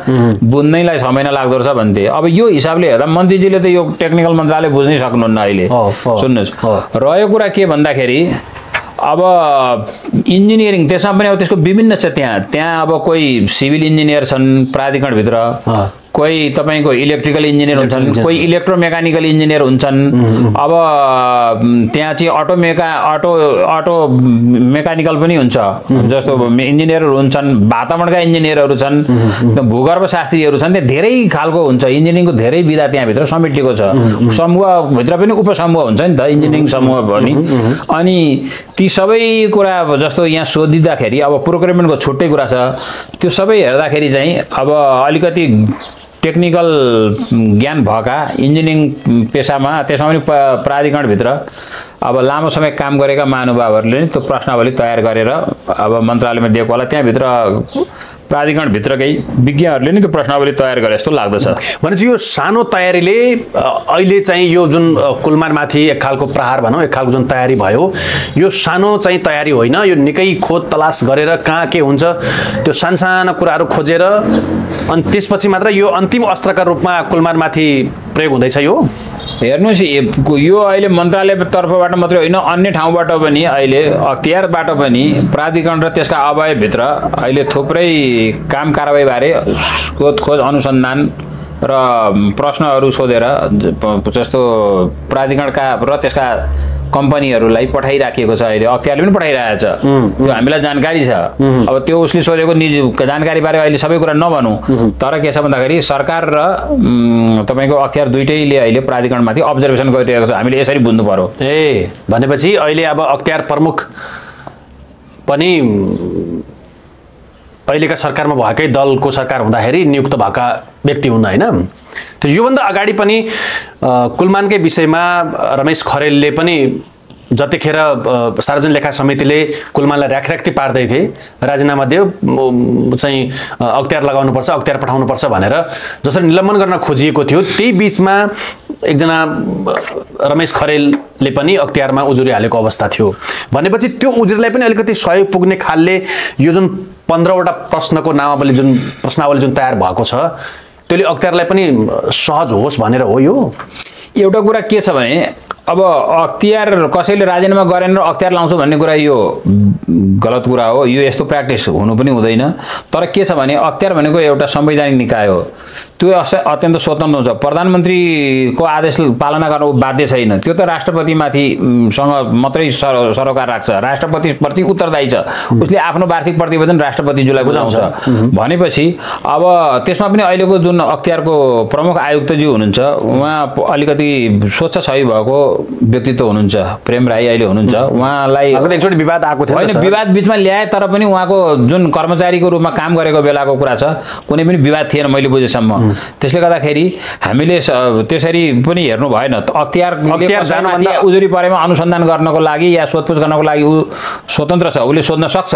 बुझ्नैलाई महिना लाग्दो रहेछ भन्थे। अब यो हिसाबले हेर्दा मन्त्रीजीले त यो टेक्निकल मन्त्रालय बुझ्नै सक्नुहुन्न अहिले। सुन्नुहोस्। हो। रहेको कुरा के भन्दाखेरि अब इन्जिनियरिङ त्यसमा पनि अब त्यसको विभिन्न छ त्यहाँ त्यहाँ अब कोही सिभिल इन्जिनियर छन् प्राधिकरणभित्र। कोही तपाईँको इलेक्ट्रिकल इन्जिनियर हुन्छन् कोही इलेक्ट्रोमेकानिकल इन्जिनियर हुन्छन्। अब त्यहाँ चाहिँ अटो मेका अटो अटो मेकानिकल पनि हुन्छ। जस्तो इन्जिनियरहरू हुन्छन् वातावरणका इन्जिनियरहरू छन् भूगर्भ शास्त्रीहरू छन् त्यहाँ धेरै खालको हुन्छ। इन्जिनियरिङको धेरै विधा त्यहाँभित्र समेटिएको छ। समूहभित्र पनि उपसमूह हुन्छ नि त इन्जिनियरिङ समूह पनि अनि ती सबै कुरा अब जस्तो यहाँ सोधिँदाखेरि अब प्रोक्युरमेन्टको छुट्टै कुरा छ। त्यो सबै हेर्दाखेरि चाहिँ अब अलिकति टेक्निकल ज्ञान भएका इन्जिनियरिङ पेसामा त्यसमा पनि प्राधिकरणभित्र अब लामो समय काम गरेका महानुभावहरूले त्यो प्रश्नावली तयार गरेर अब मन्त्रालयमा दिएको होला। त्यहाँभित्र प्राधिकरणभित्रकै विज्ञहरूले नि त्यो प्रश्नावली तयार गरे जस्तो लाग्दछ। भनेपछि यो सानो तयारीले अहिले चाहिँ यो जुन अ, कुलमानमाथि एक खालको प्रहार भनौँ एक खालको जुन तयारी भयो यो सानो चाहिँ तयारी होइन यो निकै खोज तलास गरेर कहाँ के हुन्छ त्यो सानसानो कुराहरू खोजेर अनि त्यसपछि मात्र यो अन्तिम अस्त्रका रूपमा कुलमानमाथि प्रयोग हुँदैछ यो? हेर्नुहोस् यो अहिले मन्त्रालय तर्फबाट मात्रै होइन अन्य ठाउँबाट पनि अहिले अख्तियारबाट पनि प्राधिकरण र त्यसका अवयवभित्र अहिले थुप्रै काम कारवाहीबारे खोज अनुसन्धान र प्रश्नहरू सोधेर जस्तो प्राधिकरणका र त्यसका कम्पनीहरूलाई पठाइराखिएको छ अहिले अख्तियारले पनि पठाइरहेको छ। त्यो हामीलाई जानकारी छ। अब त्यो उसले सोधेको निजी जानकारीबारे अहिले सबै कुरा नभनौँ तर के छ भन्दाखेरि सरकार र तपाईँको अख्तियार दुइटैले अहिले प्राधिकरणमाथि अब्जर्भेसन गरिरहेको छ। हामीले यसरी बुझ्नु पर्यो। ए भनेपछि अहिले अब अख्तियार प्रमुख पनि अहिलेका सरकारमा भएकै दलको सरकार हुँदाखेरि नियुक्त भएका व्यक्ति हुन् होइन। त्यो योभन्दा अगाडि पनि कुलमानकै विषयमा रमेश खरेलले पनि जतिखेर सार्वजनिक लेखा समितिले कुलमानलाई र्याखर्याख्ती पार्दै थिए राजीनामा दियो चाहिँ अख्तियार लगाउनुपर्छ अख्तियार पठाउनुपर्छ भनेर जसरी निलम्बन गर्न खोजिएको थियो त्यही बिचमा एकजना रमेश खरेलले पनि अख्तियारमा उजुरी हालेको अवस्था थियो। भनेपछि त्यो उजुरीलाई पनि अलिकति सहयोग पुग्ने खालले यो जुन पन्ध्रवटा प्रश्नको नामावली जुन प्रश्नावली जुन तयार भएको छ त्यसले अख्तियारलाई पनि सहज होस् भनेर हो यो। एउटा कुरा के छ भने अब अख्तियार कसैले राजीनामा गरेन र अख्तियार लाउँछु भन्ने कुरा यो गलत कुरा हो। यो यस्तो प्र्याक्टिस हुनु पनि हुँदैन। तर के छ भने अख्तियार भनेको एउटा संवैधानिक निकाय हो। त्यो अत्यन्त स्वतन्त्र हुन्छ। प्रधानमन्त्रीको आदेश पालना गर्न बाध्य छैन। त्यो त राष्ट्रपतिमाथि उम्, सँग मात्रै सर सरोकार राख्छ। राष्ट्रपतिप्रति उत्तरदायी छ। उसले आफ्नो वार्षिक प्रतिवेदन राष्ट्रपतिज्यूलाई बुझाउँछ। भनेपछि अब त्यसमा पनि अहिलेको जुन अख्तियारको प्रमुख आयुक्तज्यू हुनुहुन्छ उहाँ अलिकति स्वच्छ सही भएको व्यक्तित्व हुनुहुन्छ प्रेम राई अहिले हुनुहुन्छ। उहाँलाई एकचोटि विवाद आएको थियो होइन। विवाद बिचमा ल्याए तर पनि उहाँको जुन कर्मचारीको रूपमा काम गरेको बेलाको कुरा छ कुनै पनि विवाद थिएन मैले बुझेसम्म। त्यसले गर्दाखेरि हामीले त्यसरी पनि हेर्नु भएन। अख्तियार उजुरी परेमा अनुसन्धान गर्नको लागि या सोधपुछ गर्नको लागि ऊ स्वतन्त्र छ उसले सोध्न सक्छ।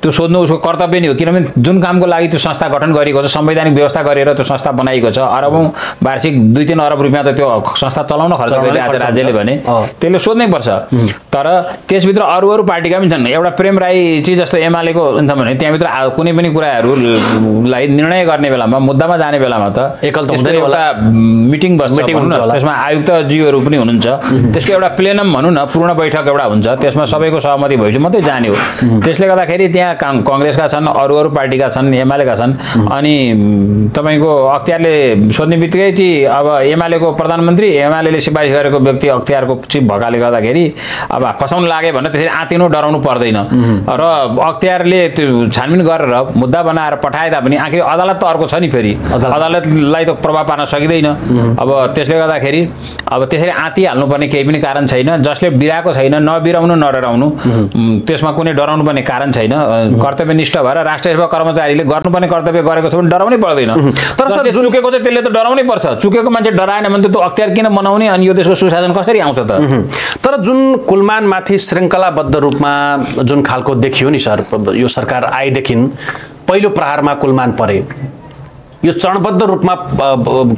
त्यो सोध्नु उसको कर्तव्य नै हो किनभने जुन कामको लागि त्यो संस्था गठन गरिएको छ संवैधानिक व्यवस्था गरेर त्यो संस्था बनाइएको छ। अरबौँ वार्षिक दुई तिन अरब रुपियाँ त त्यो संस्था चलाउन खर्च गरिरहेको राज्यले। भने। त्यसले सोध्नै पर्छ। तर त्यसभित्र अरू अरू पार्टीका पनि छन्। एउटा प्रेम राई चाहिँ जस्तो एमालेको हुन्छ भने त्यहाँभित्र कुनै पनि कुराहरूलाई निर्णय गर्ने बेलामा मुद्दामा जाने बेलामा त एकल। एउटा मिटिङ बस्छ। त्यसमा आयुक्तज्यूहरू पनि हुनुहुन्छ। त्यसको एउटा प्लेनम भनौँ न पूर्ण बैठक एउटा हुन्छ। त्यसमा सबैको सहमति भएपछि मात्रै जाने हो। त्यसले गर्दाखेरि त्यहाँ काङ- कङ्ग्रेसका छन् अरू अरू पार्टीका छन् एमालेका छन्। अनि तपाईँको अख्तियारले सोध्ने बित्तिकै ती अब एमालेको प्रधानमन्त्री एमाले सिफारिस गरेको व्यक्ति अख्तियारको चिफ भएकाले गर्दाखेरि अब फसाउनु लाग्यो भने त्यसरी आँतिनु डराउनु पर्दैन। र अख्तियारले त्यो छानबिन गरेर मुद्दा बनाएर पठाए तापनि आखिर अदालत त अर्को छ नि फेरि। अदालत। अदालतलाई त प्रभाव पार्न सकिँदैन। अब त्यसले गर्दाखेरि अब त्यसरी आँतिहाल्नुपर्ने केही पनि कारण छैन। जसले बिराएको छैन नबिराउनु नडराउनु त्यसमा कुनै डराउनु पर्ने कारण छैन। कर्तव्यनिष्ठ भएर राष्ट्र सेवा कर्मचारीले गर्नुपर्ने कर्तव्य गरेको छ भने डराउनै पर्दैन। तर चुकेको चाहिँ त्यसले त डराउनै पर्छ। चुकेको मान्छे डराएन भने त त्यो अख्तियार किन बनाउने अनि यो देशको सुशासन कसले कसरी आउँछ त। तर जुन कुलमानमाथि श्रृङ्खलाबद्ध रूपमा जुन खालको देखियो नि सर यो सरकार आएदेखि पहिलो प्रहारमा कुलमान परे। यो चरणबद्ध रूपमा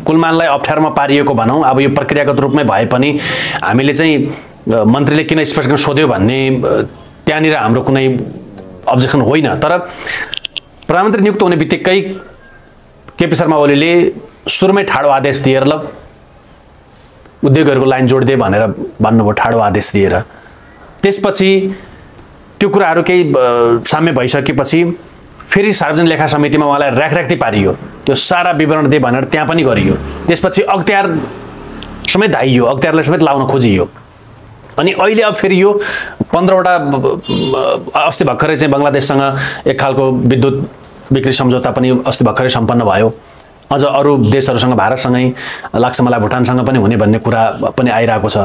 कुलमानलाई अप्ठ्यारोमा पारिएको भनौँ अब यो प्रक्रियागत रूपमै भए पनि हामीले चाहिँ मन्त्रीले किन स्पष्ट सोध्यो भन्ने त्यहाँनिर हाम्रो कुनै अब्जेक्सन होइन। तर प्रधानमन्त्री नियुक्त हुने बित्तिकै केपी शर्मा ओलीले सुरुमै ठाडो आदेश दिएर ल उद्योगहरूको लाइन जोडिदिए भनेर भन्नुभयो ठाडो आदेश दिएर। त्यसपछि त्यो कुराहरू केही साम्य भइसकेपछि फेरि सार्वजनिक लेखा समितिमा उहाँलाई ऱ्याखऱ्याख्ती पारियो। त्यो सारा विवरण दिए भनेर त्यहाँ पनि गरियो। त्यसपछि अख्तियार समेत धाइयो अख्तियारलाई समेत लाउन खोजियो। अनि अहिले अब फेरि यो पन्ध्रवटा अस्ति भर्खरै चाहिँ बङ्गलादेशसँग एक खालको विद्युत बिक्री सम्झौता पनि अस्ति भर्खरै सम्पन्न भयो। अझ अरू देशहरूसँग भारतसँगै लाग्छ मलाई भुटानसँग पनि हुने भन्ने कुरा पनि आइरहेको छ।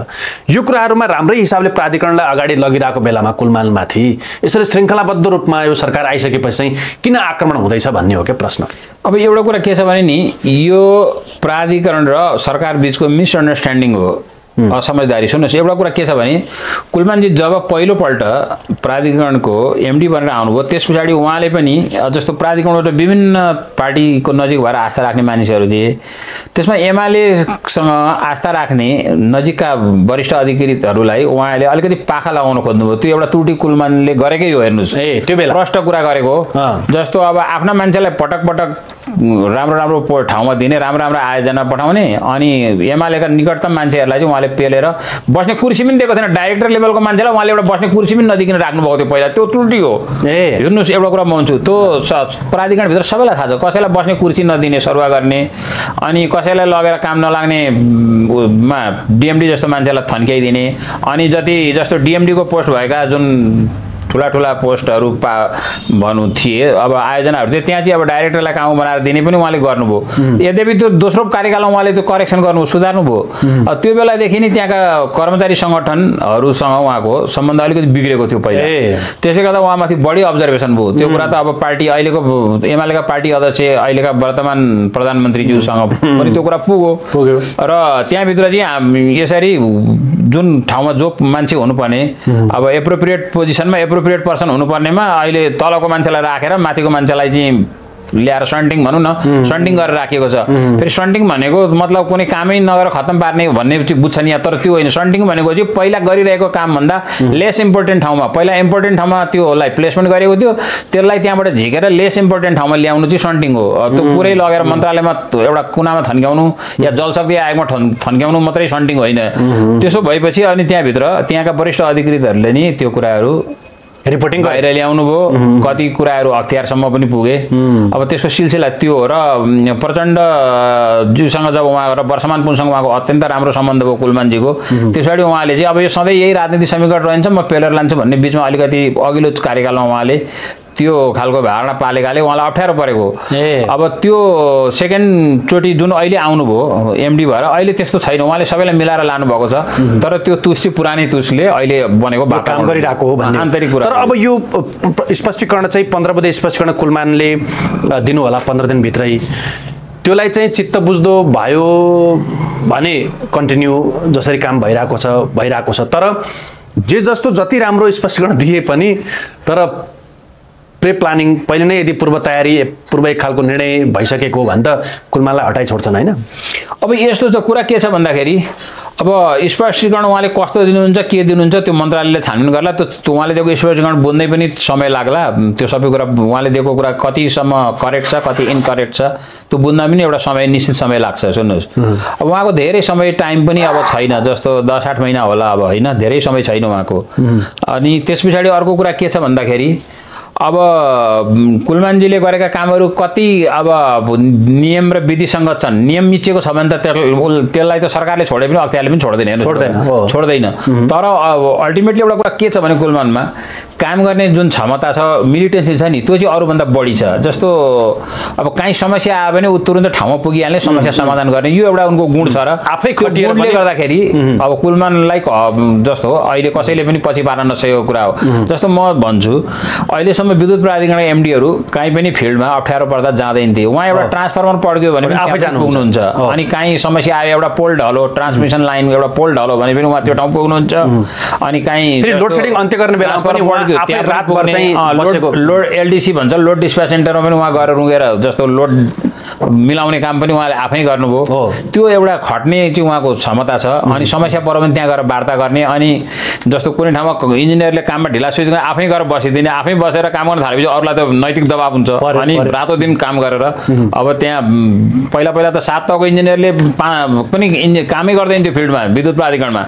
यो कुराहरूमा राम्रै हिसाबले प्राधिकरणलाई अगाडि लगिरहेको बेलामा कुलमालमाथि यसरी श्रृङ्खलाबद्ध रूपमा यो सरकार आइसकेपछि चाहिँ किन आक्रमण हुँदैछ भन्ने हो क्या प्रश्न? अब एउटा कुरा के छ भने नि यो प्राधिकरण र सरकार बिचको मिसअन्डरस्ट्यान्डिङ हो। असमझदारी। सुन्नुहोस् एउटा कुरा के छ भने कुलमानजी जब पहिलोपल्ट प्राधिकरणको एमडी बनेर आउनुभयो त्यस पछाडि उहाँले पनि जस्तो प्राधिकरणबाट विभिन्न पार्टीको नजिक भएर आस्था राख्ने मानिसहरू थिए। त्यसमा एमालेसँग आस्था राख्ने नजिकका वरिष्ठ अधिकृतहरूलाई उहाँले अलिकति पाखा लगाउन खोज्नुभयो। त्यो एउटा त्रुटि कुलमानले गरेकै हो हेर्नुहोस्। ए, त्यो बेला। प्रष्ट कुरा गरेको। जस्तो अब आफ्ना मान्छेलाई पटक पटक राम्रो राम्रो पो- ठाउँमा दिने राम्रो राम्रो आयोजना पठाउने अनि एमालेका निकटतम मान्छेहरूलाई चाहिँ उहाँले पेलेर बस्ने कुर्सी पनि दिएको थिएन। डाइरेक्टर लेभलको मान्छेलाई उहाँले एउटा बस्ने कुर्सी पनि नदिकन राख्नुभएको थियो पहिला। त्यो त्रुटि हो। ए। हेर्नुहोस् एउटा कुरा म भन्छु त्यो स- प्राधिकरणभित्र सबैलाई थाहा छ कसैलाई बस्ने कुर्सी नदिने सरुवा गर्ने अनि कसैलाई लगेर काम नलाग्ने मा डिएमडी जस्तो मान्छेलाई थन्क्याइदिने अनि जति जस्तो डिएमडीको पोस्ट भएका जुन ठुला ठुला पोस्टहरू पा भनौँ थिए। अब आयोजनाहरू थियो। त्यहाँ चाहिँ अब डाइरेक्टरलाई काम बनाएर दिने पनि उहाँले गर्नुभयो। यद्यपि त्यो दोस्रो कार्यकालमा उहाँले त्यो करेक्सन गर्नु सुधार्नुभयो। त्यो बेलादेखि नै त्यहाँका कर्मचारी सङ्गठनहरूसँग उहाँको सम्बन्ध अलिकति बिग्रेको थियो पहिला। त्यसले गर्दा उहाँमाथि बढी अब्जर्भेसन भयो। त्यो कुरा त अब पार्टी अहिलेको एमालेका पार्टी अध्यक्ष अहिलेका वर्तमान प्रधानमन्त्रीज्यूसँग पनि त्यो कुरा पुग्यो। पुग्यो। र त्यहाँभित्र चाहिँ यसरी जुन ठाउँमा जो मान्छे हुनुपर्ने अब एप्रोप्रिएट पोजिसनमा एप्रोप्रिएट पर्सन हुनुपर्नेमा अहिले तलको मान्छेलाई राखेर माथिको मान्छेलाई चाहिँ ल्याएर सन्टिङ भनौँ न सन्टिङ गरेर राखिएको छ। फेरि सन्टिङ भनेको मतलब कुनै कामै नगरेर खत्तम पार्ने भन्ने चाहिँ बुझ्छ नि यहाँ तर त्यो होइन। सन्टिङ भनेको चाहिँ पहिला गरिरहेको कामभन्दा लेस इम्पोर्टेन्ट ठाउँमा। पहिला इम्पोर्टेन्ट ठाउँमा त्योलाई प्लेसमेन्ट गरेको थियो। त्यसलाई त्यहाँबाट झिकेर लेस इम्पोर्टेन्ट ठाउँमा ल्याउनु चाहिँ सन्टिङ हो। त्यो पुरै लगेर मन्त्रालयमा एउटा कुनामा थन्क्याउनु या जलशक्ति आयोगमा थन् थन्क्याउनु मात्रै सन्टिङ होइन। त्यसो भएपछि अनि त्यहाँभित्र त्यहाँका वरिष्ठ अधिकृतहरूले नि त्यो कुराहरू रिपोर्टिङ बाहिर ल्याउनु भयो कति कुराहरू अख्तियारसम्म पनि पुगे। अब त्यसको सिलसिला त्यो हो र प्रचण्ड ज्यूसँग जब उहाँ र वर्षमान पुनसँग उहाँको अत्यन्त राम्रो सम्बन्ध भयो कुलमानजीको त्यस पछाडि उहाँले चाहिँ अब यो सधैँ यही राजनीति समीकरण रहन्छ म पेलर लान्छु भन्ने बिचमा अलिकति अघिल्लो कार्यकालमा उहाँले त्यो खालको धारणा पालेकाले उहाँलाई अप्ठ्यारो परेको ए। अब त्यो सेकेन्डचोटि जुन अहिले आउनुभयो एमडी भएर अहिले त्यस्तो छैन। उहाँले सबैलाई मिलाएर लानुभएको छ। तर त्यो तुस चाहिँ पुरानै तुसले अहिले बनेको काम गरिरहेको हो भन्ने। आन्तरिक कुरा तर अब यो स्पष्टीकरण चाहिँ पन्ध्र बुधे स्पष्टीकरण कुलमानले दिनु होला पन्ध्र दिनभित्रै। त्यसलाई चाहिँ चित्त बुझ्दो भयो भने कन्टिन्यू जसरी काम भइरहेको छ भइरहेको छ। तर जे जस्तो जति राम्रो स्पष्टीकरण दिए पनि तर प्रे प्लानिङ पहिले नै यदि पूर्व तयारी पूर्व एक खालको निर्णय भइसकेको हो भने त कुलमानलाई हटाइ छोड्छन् होइन? अब यस्तो छ कुरा के छ भन्दाखेरि अब स्पष्टीकरण उहाँले कस्तो दिनुहुन्छ के दिनुहुन्छ त्यो मन्त्रालयले छानबिन गर्ला। त्यो त्यो उहाँले दिएको स्पष्टीकरण बुझ्नै पनि समय लाग्ला। त्यो सबै कुरा उहाँले दिएको कुरा कतिसम्म करेक्ट छ कति इनकरेक्ट छ त्यो बुझ्न पनि एउटा समय निश्चित समय लाग्छ सुन्नुहोस्। अब उहाँको धेरै समय टाइम पनि अब छैन जस्तो दस आठ महिना होला अब होइन? धेरै समय छैन उहाँको। अनि त्यस पछाडि अर्को कुरा के छ भन्दाखेरि अब कुलमानजीले गरेका कामहरू कति अब नियम र विधिसँग छन् नियम मिचेको छ भने त त्यसलाई त सरकारले छोडे पनि अख्तियारले पनि छोड्दैन। छोड्दैन। छोड्दैन तर अब अल्टिमेटली एउटा कुरा के छ भने कुलमानमा काम गर्ने जुन क्षमता छ मिलिटेन्सी छ नि त्यो चाहिँ अरूभन्दा बढी छ। जस्तो अब काहीँ समस्या आयो भने ऊ तुरन्त ठाउँमा पुगिहाल्ने समस्या समाधान गर्ने। यो एउटा उनको गुण छ र आफै गुणले गर्दाखेरि अब कुलमानलाई जस्तो हो अहिले कसैले पनि पछि पार्न नसकेको कुरा हो। जस्तो म भन्छु अहिलेसम्म विद्युत प्राधिकरणका एमडीहरू काहीँ पनि फिल्डमा अप्ठ्यारो पर्दा जाँदैन थियो। उहाँ एउटा ट्रान्सफर्मर पड्क्यो भने पनि आफै जानुहुन्छ। पुग्नुहुन्छ। अनि काहीँ समस्या आयो एउटा पोल ढलो ट्रान्समिसन लाइन एउटा पोल ढलो भने पनि उहाँ त्यो ठाउँ पुग्नुहुन्छ। अनि काहीँ लोड सेडिङ अन्त्य गर्ने बेलामा पनि त्यहाँ रातभर चाहिँ। लोड एलडिसी भन्छ लोड डिस्प्याच सेन्टरमा पनि उहाँ गएर रुँगेर जस्तो लोड मिलाउने काम पनि उहाँले आफै गर्नुभयो। त्यो एउटा खट्ने चाहिँ उहाँको क्षमता छ। अनि समस्या पऱ्यो भने त्यहाँ गएर वार्ता गर्ने। अनि जस्तो कुनै ठाउँमा इन्जिनियरले काममा ढिला सुझ आफै गएर बसिदिने आफै बसेर काम गर्न थालेपछि अरूलाई त नैतिक दबाब हुन्छ। पऱ्यो, अनि पऱ्यो। रातो दिन काम गरेर। अब त्यहाँ पहिला पहिला त सात तहको इन्जिनियरले पा पनि इन्जि कामै गर्दैन थियो फिल्डमा विद्युत प्राधिकरणमा।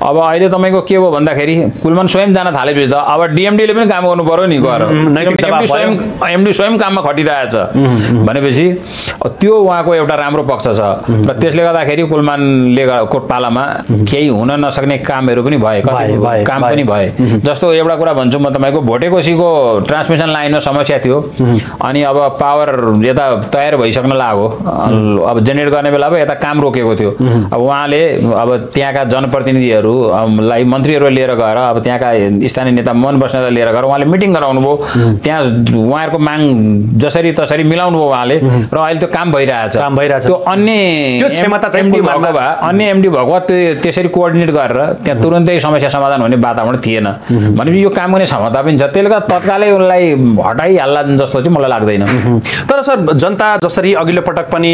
अब अहिले तपाईँको के भयो भन्दाखेरि कुलमान स्वयं जान थालेपछि त अब डिएमडीले पनि काम गर्नु पर्यो नि गएर। स्वयं एमडी स्वयं काममा खटिरहेछ। भनेपछि त्यो उहाँको एउटा राम्रो पक्ष छ। र त्यसले गर्दाखेरि कुलमानले को पालामा केही हुन नसक्ने कामहरू पनि भए काम। पनि भए। जस्तो एउटा कुरा भन्छु म तपाईँको भोटेकोसीको ट्रान्समिसन लाइनमा समस्या थियो। अनि अब पावर यता तयार भइसक्न लाग्यो अब जेनेरेट गर्ने बेला अब यता काम रोकेको थियो। अब उहाँले अब त्यहाँका जनप्रतिनिधिहरूलाई मन्त्रीहरू लिएर गएर अब त्यहाँका स्थानीय नेता मोहन बस्नेतलाई लिएर गएर उहाँले मिटिङ गराउनु भयो त्यहाँ उहाँहरूको माग जसरी तसरी मिलाउनु भयो उहाँले र अहिले त्यो काम भइरहेछ। काम भइरहेछ। त्यो अन्य त्यो क्षमता चाहिँ भएको भए अन्य एमडी भएको भए त्यो त्यसरी कोअर्डिनेट गरेर त्यहाँ तुरन्तै समस्या समाधान हुने वातावरण थिएन। भनेपछि यो काम गर्ने क्षमता पनि छ। त्यसले गर्दा तत्कालै उसलाई हटाइहाल्ला जस्तो चाहिँ मलाई लाग्दैन। तर सर जनता जसरी अघिल्लो पटक पनि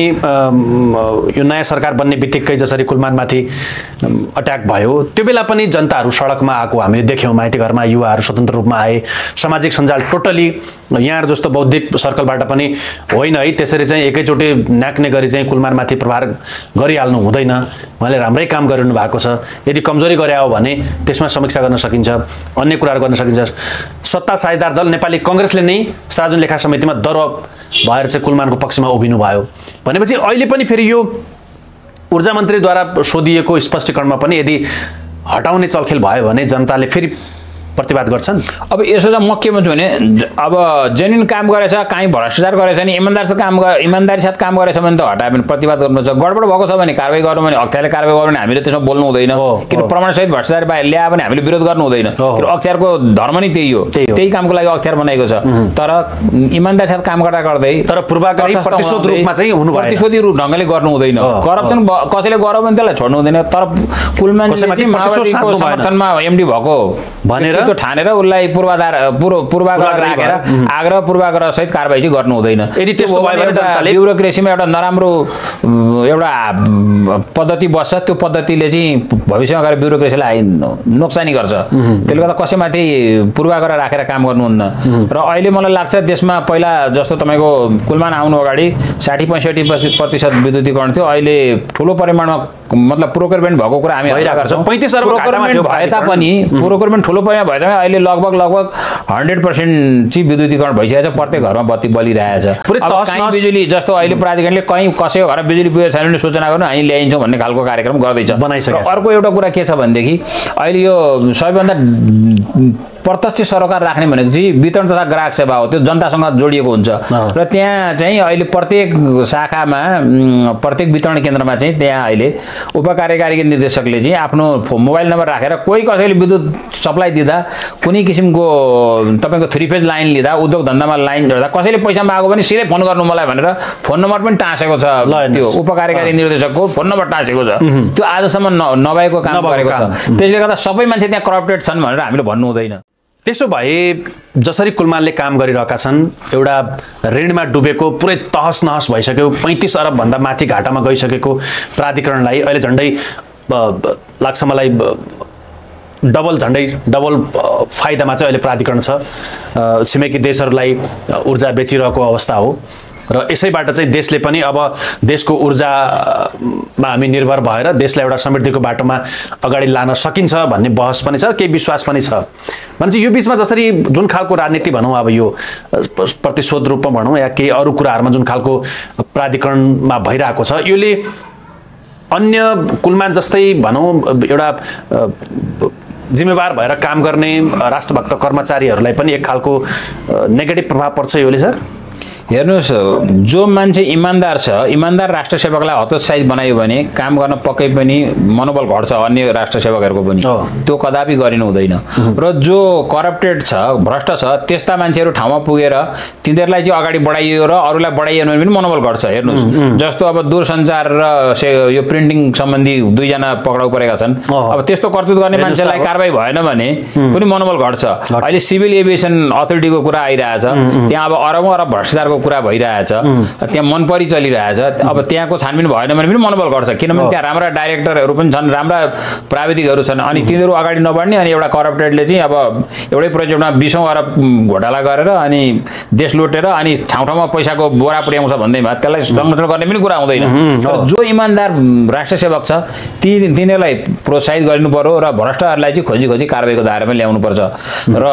यो नयाँ सरकार बन्ने बित्तिकै जसरी कुलमानमाथि अट्याक भयो त्यो बेला पनि जनताहरू सडकमा आएको हामीले देख्यौँ। माइती घरमा युवाहरू स्वतन्त्र रूपमा आए। सामाजिक सञ्जाल टोटली यहाँ जस्तो बौद्धिक सर्कलबाट पनि होइन है। त्यसरी चाहिँ एकैचोटि नाक्ने गरी चाहिँ कुलमानमाथि प्रहार गरिहाल्नु हुँदैन। उहाँले राम्रै काम गरिरहनु भएको छ। यदि कमजोरी गरे हो भने त्यसमा समीक्षा गर्न सकिन्छ अन्य कुराहरू गर्न सकिन्छ। सत्ता साझेदार दल नेपाली कङ्ग्रेसले नै सार्वजनिक लेखा समितिमा दरब भएर चाहिँ कुलमानको पक्षमा उभिनु भयो भनेपछि अहिले पनि फेरि यो ऊर्जा मन्त्रीद्वारा सोधिएको स्पष्टीकरणमा पनि यदि हटाउने चलखेल भयो भने जनताले फेरि प्रतिवाद गर्छन्? अब यसो चाहिँ म के भन्छु भने अब जेन्युन काम गरेछ काहीँ भ्रष्टाचार गरेछ भने इमान्दारसित काम इमान्दारी साथ काम गरेछ भने त हटायो भने प्रतिवाद गर्नु छ गडबड भएको छ भने कारवाही गर्नु भने अख्तियारले कारवाही गर्नु भने हामीले त्यसमा बोल्नु हुँदैन। किन। प्रमाणसहित भ्रष्टाचार बाहिर ल्यायो भने हामीले विरोध गर्नु हुँदैन। अख्तियारको धर्म नै त्यही हो। त्यही कामको लागि अख्तियार बनाएको छ। तर इमान्दारी साथ काम गर्दा गर्दै तर पूर्वाग्रही प्रतिशोध रूपमा चाहिँ हुनु भएन। प्रतिशोधी रूप ढङ्गले गर्नु हुँदैन। करप्सन कसैले गर्यो भने त्यसलाई छोड्नु हुँदैन। तर भएन। समर्थनमा एमडी भएको भनेर? व्यक्तित्व ठानेर उसलाई पूर्वाधार पूर्व पूर्वाग्रह राखेर आग्रह पूर्वाग्रह सहित कारवाही चाहिँ गर्नु हुँदैन। यदि त्यस्तो त्यो ब्युरोक्रेसीमा एउटा नराम्रो एउटा पद्धति बस्छ। त्यो पद्धतिले चाहिँ भविष्यमा गएर ब्युरोक्रेसीलाई नोक्सानी गर्छ। त्यसले गर्दा कसैमाथि पूर्वाग्रह राखेर काम गर्नुहुन्न र अहिले मलाई लाग्छ देशमा पहिला जस्तो तपाईँको कुलमान आउनु अगाडि साठी पैँसठी प्रतिशत विद्युतीकरण थियो। अहिले ठुलो परिमाणमा मतलब प्रोक्योरमेन्ट भएको कुरा हामी भइरहेको छ। गर्छौँ। 35 अर्ब घाटामा थियो प्रोक्योरमेन्ट भए। तापनि प्रोक्योरमेन्ट ठुलो परिमाण भए तापनि अहिले लगभग लगभग हन्ड्रेड पर्सेन्ट चाहिँ विद्युतीकरण भइसकेको छ प्रत्येक घरमा बत्ती बलिरहेछ बिजुली जस्तो अहिले प्राधिकरणले कहीँ कसैको घरमा बिजुली पुगेको छैन भने सूचना गर्नु हामी ल्याइन्छौँ भन्ने खालको कार्यक्रम गर्दैछ। र अर्को एउटा कुरा के छ भनेदेखि अहिले यो सबैभन्दा प्रत्यक्ष सरोकार राख्ने भनेको चाहिँ वितरण तथा ग्राहक सेवा हो। त्यो जनतासँग जोडिएको हुन्छ। र त्यहाँ चाहिँ अहिले प्रत्येक शाखामा प्रत्येक वितरण केन्द्रमा चाहिँ त्यहाँ अहिले उपकार्यकारी निर्देशकले चाहिँ आफ्नो मोबाइल नम्बर राखेर कोही कसैले विद्युत सप्लाई दिँदा कुनै किसिमको तपाईँको थ्री फेज लाइन लिँदा उद्योग धन्दामा लाइन जोड्दा कसैले पैसा मागो भने सिधै फोन गर्नु मलाई भनेर फोन नम्बर पनि टाँसेको छ। त्यो उपकार्यकारी निर्देशकको फोन नम्बर टाँसेको छ। त्यो आजसम्म न- नभएको काम गरेको। छ। त्यसले गर्दा सबै मान्छे त्यहाँ करप्टेड छन् भनेर हामीले भन्नु हुँदैन। त्यसो भए जसरी कुलमानले काम गरिरहेका छन् एउटा ऋणमा डुबेको पुरै तहस नहस भइसक्यो पैँतिस अरबभन्दा माथि घाटामा गइसकेको प्राधिकरणलाई अहिले झन्डै लाग्छ मलाई डबल झन्डै डबल फाइदामा चाहिँ अहिले प्राधिकरण छ। छिमेकी देशहरूलाई ऊर्जा बेचिरहेको अवस्था हो। र यसैबाट चाहिँ देशले पनि अब देशको ऊर्जामा हामी निर्भर भएर देशलाई एउटा समृद्धिको बाटोमा अगाडि लान सकिन्छ भन्ने बहस पनि छ केही विश्वास पनि छ। भने चाहिँ यो बिचमा जसरी जुन खालको राजनीति भनौँ अब यो प्रतिशोध रूपमा भनौँ या केही अरू कुराहरूमा जुन खालको प्राधिकरणमा भइरहेको छ यसले अन्य कुलमान जस्तै भनौँ एउटा जिम्मेवार भएर काम गर्ने राष्ट्रभक्त कर्मचारीहरूलाई पनि एक खालको नेगेटिभ प्रभाव पर्छ योले सर? हेर्नुहोस् जो मान्छे इमान्दार छ इमान्दार राष्ट्र सेवकलाई हतोत्साहित बनायो भने काम गर्न पक्कै पनि मनोबल घट्छ अन्य राष्ट्र सेवकहरूको पनि। त्यो कदापि गरिनु हुँदैन। र जो करप्टेड छ भ्रष्ट छ त्यस्ता मान्छेहरू ठाउँमा पुगेर तिनीहरूलाई चाहिँ अगाडि बढाइयो र अरूलाई बढाइएन भने पनि मनोबल घट्छ। हेर्नुहोस् जस्तो अब दूरसञ्चार र से यो प्रिन्टिङ सम्बन्धी दुईजना पक्राउ परेका छन्। अब त्यस्तो करतुत गर्ने मान्छेलाई। कारवाही भएन भने पनि मनोबल घट्छ। अहिले सिभिल एभिएसन अथोरिटीको कुरा आइरहेछ। त्यहाँ अब अरबौँ अरब भ्रष्टाचारको कुरा भइरहेछ। त्यहाँ मन परि चलिरहेछ। अब त्यहाँको छानबिन भएन भने पनि मनोबल घट्छ। किनभने त्यहाँ राम्रा डाइरेक्टरहरू पनि छन् राम्रा प्राविधिकहरू छन्। अनि तिनीहरू अगाडि नबढ्ने अनि एउटा करप्टेडले चाहिँ अब एउटै प्रोजेक्टमा बिसौँ अरब घोटाला गरेर अनि देश लुटेर अनि ठाउँ ठाउँमा पैसाको बोरा पुर्याउँछ भन्दैमा त्यसलाई संरक्षण गर्ने पनि कुरा हुँदैन। तर जो इमान्दार राष्ट्र सेवक छ ती तिनीहरूलाई प्रोत्साहित गरिनु पर्यो र भ्रष्टहरूलाई चाहिँ खोजी खोजी कारवाहीको दायरामा ल्याउनुपर्छ। र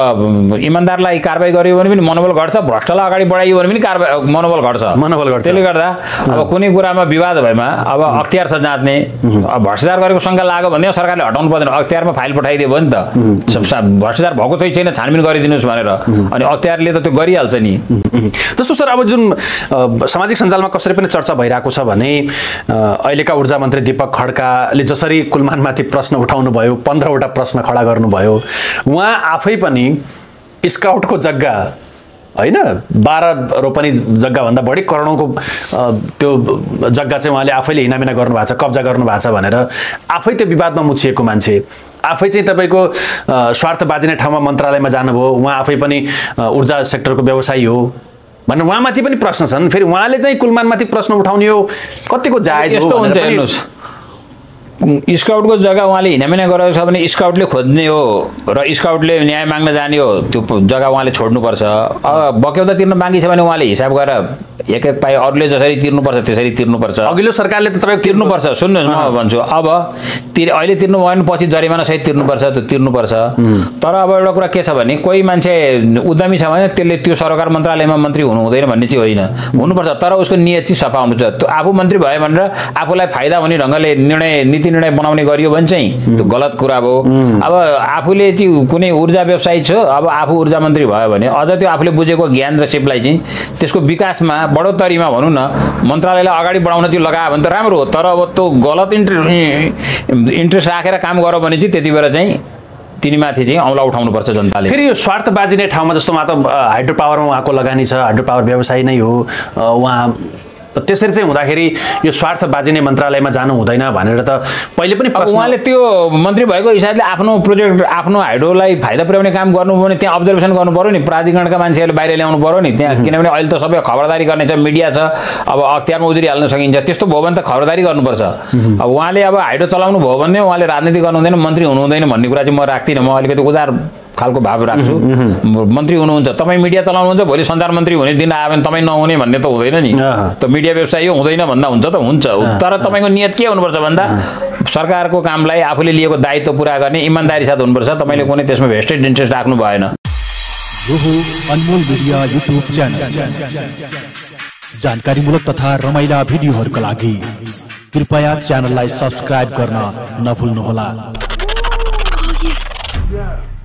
इमान्दारलाई कारवाही गरियो भने पनि मनोबल घट्छ भ्रष्टलाई अगाडि बढाइयो भने पनि मनोबल घट्छ। मनोबल घट्छ। त्यसले गर्दा अब कुनै कुरामा विवाद भएमा अब अख्तियार छ जाँच्ने अब भ्रष्टाचार गरेको शङ्का लाग्यो भने सरकारले हटाउनु पर्दैन। अख्तियारमा फाइल पठाइदियो भने त सा- सा- भ्रष्टाचार भएको चाहिँ छैन छानबिन गरिदिनुहोस् भनेर। अनि अख्तियारले त त्यो गरिहाल्छ नि। जस्तो सर अब जुन सामाजिक सञ्जालमा कसरी पनि चर्चा भइरहेको छ भने अहिलेका ऊर्जा मन्त्री दीपक खड्काले जसरी कुलमानमाथि प्रश्न उठाउनु भयो पन्ध्रवटा प्रश्न खडा गर्नुभयो उहाँ आफै पनि स्काउटको जग्गा होइन? बाह्र रोपनी जग्गाभन्दा बढी करोडौँको त्यो जग्गा चाहिँ उहाँले आफैले हिनामिना गर्नुभएको छ कब्जा गर्नुभएको छ भनेर आफै त्यो विवादमा मुछिएको मान्छे। आफै चाहिँ तपाईँको स्वार्थ बाजिने ठाउँमा मन्त्रालयमा जानुभयो उहाँ आफै पनि ऊर्जा सेक्टरको व्यवसायी हो। भनेर उहाँमाथि पनि प्रश्न छन्। फेरि उहाँले चाहिँ कुलमानमाथि प्रश्न उठाउने हो। कतिको जायज हो यस्तो हुन्छ भनेर पनि- हेर्नुहोस् स्काउटको जग्गा उहाँले हिनामिना गरेको छ भने स्काउटले खोज्ने हो र स्काउटले न्याय माग्न जाने हो त्यो जग्गा उहाँले छोड्नुपर्छ। अब बक्यौता तिर्न बाँकी छ भने उहाँले हिसाब गरेर एक एक पाइ अरूले जसरी तिर्नुपर्छ त्यसरी तिर्नुपर्छ। अघिल्लो सरकारले त तपाईँको तिर्नुपर्छ सुन्नुहोस् म भन्छु अब तिर अहिले तिर्नु भयो भने पछि जरिमाना सहित तिर्नुपर्छ त्यो तिर्नुपर्छ। तर अब एउटा कुरा के छ भने कोही मान्छे उद्यमी छ भने त्यसले त्यो सरकार मन्त्रालयमा मन्त्री हुनु हुँदैन भन्ने चाहिँ होइन। हुनुपर्छ तर उसको नियत चाहिँ सफा हुनु छ त्यो आफू मन्त्री भयो भनेर आफूलाई फाइदा हुने ढङ्गले निर्णय नीति निर्णय बनाउने गरियो भने चाहिँ त्यो गलत कुरा हो अब आफूले चाहिँ कुनै ऊर्जा व्यवसायी छ अब आफू ऊर्जा मन्त्री भयो भने अझ त्यो आफूले बुझेको ज्ञान र सिपलाई चाहिँ त्यसको विकासमा बढोत्तरीमा भनौँ न मन्त्रालयलाई अगाडि बढाउन त्यो लगायो भने त राम्रो हो। तर अब त्यो गलत इन्ट्रे इन्ट्रेस्ट राखेर काम गऱ्यो भने चाहिँ त्यति बेला चाहिँ तिनीमाथि चाहिँ औँला उठाउनुपर्छ जनताले। फेरि यो स्वार्थ बाजिने ठाउँमा जस्तोमा त हाइड्रो पावरमा उहाँको लगानी छ हाइड्रो पावर व्यवसायी नै हो अ, उहाँ त्यसरी चाहिँ हुँदाखेरि यो स्वार्थ बाजिने मन्त्रालयमा जानु हुँदैन भनेर त पहिले पनि उहाँले त्यो मन्त्री भएको हिसाबले आफ्नो प्रोजेक्ट आफ्नो हाइड्रोलाई फाइदा पुर्याउने काम गर्नु भने त्यहाँ अब्जर्भेसन गर्नु पऱ्यो नि प्राधिकरणका मान्छेहरूले बाहिर ल्याउनु पऱ्यो नि त्यहाँ किनभने अहिले त सबै खबरदारी गर्ने छ मिडिया छ अब अख्तियारमा उजुरिहाल्न सकिन्छ त्यस्तो भयो भने त खबरदारी गर्नुपर्छ। अब उहाँले अब हाइड्रो चलाउनु भयो भने उहाँले राजनीति गर्नु हुँदैन मन्त्री हुनु हुँदैन भन्ने कुरा चाहिँ म राख्दिनँ म अलिकति उदार खालको भाव राख्छु। मन्त्री हुनुहुन्छ तपाईँ मिडिया चलाउनुहुन्छ भोलि सञ्चार मन्त्री हुने दिन आयो भने तपाईँ नहुने भन्ने त हुँदैन नि। त मिडिया व्यवसाय यो हुँदैन भन्दा हुन्छ त हुन्छ। तर तपाईँको नियत के हुनुपर्छ भन्दा सरकारको कामलाई आफूले लिएको दायित्व पुरा गर्ने इमान्दारी साथ हुनुपर्छ तपाईँले कुनै त्यसमा भेस्टेड इन्ट्रेस्ट राख्नु भएन। जानकारीमूलक तथा रमाइला भिडियोहरूका लागि कृपया च्यानललाई सब्सक्राइब गर्न नभुल्नुहोला। Yes.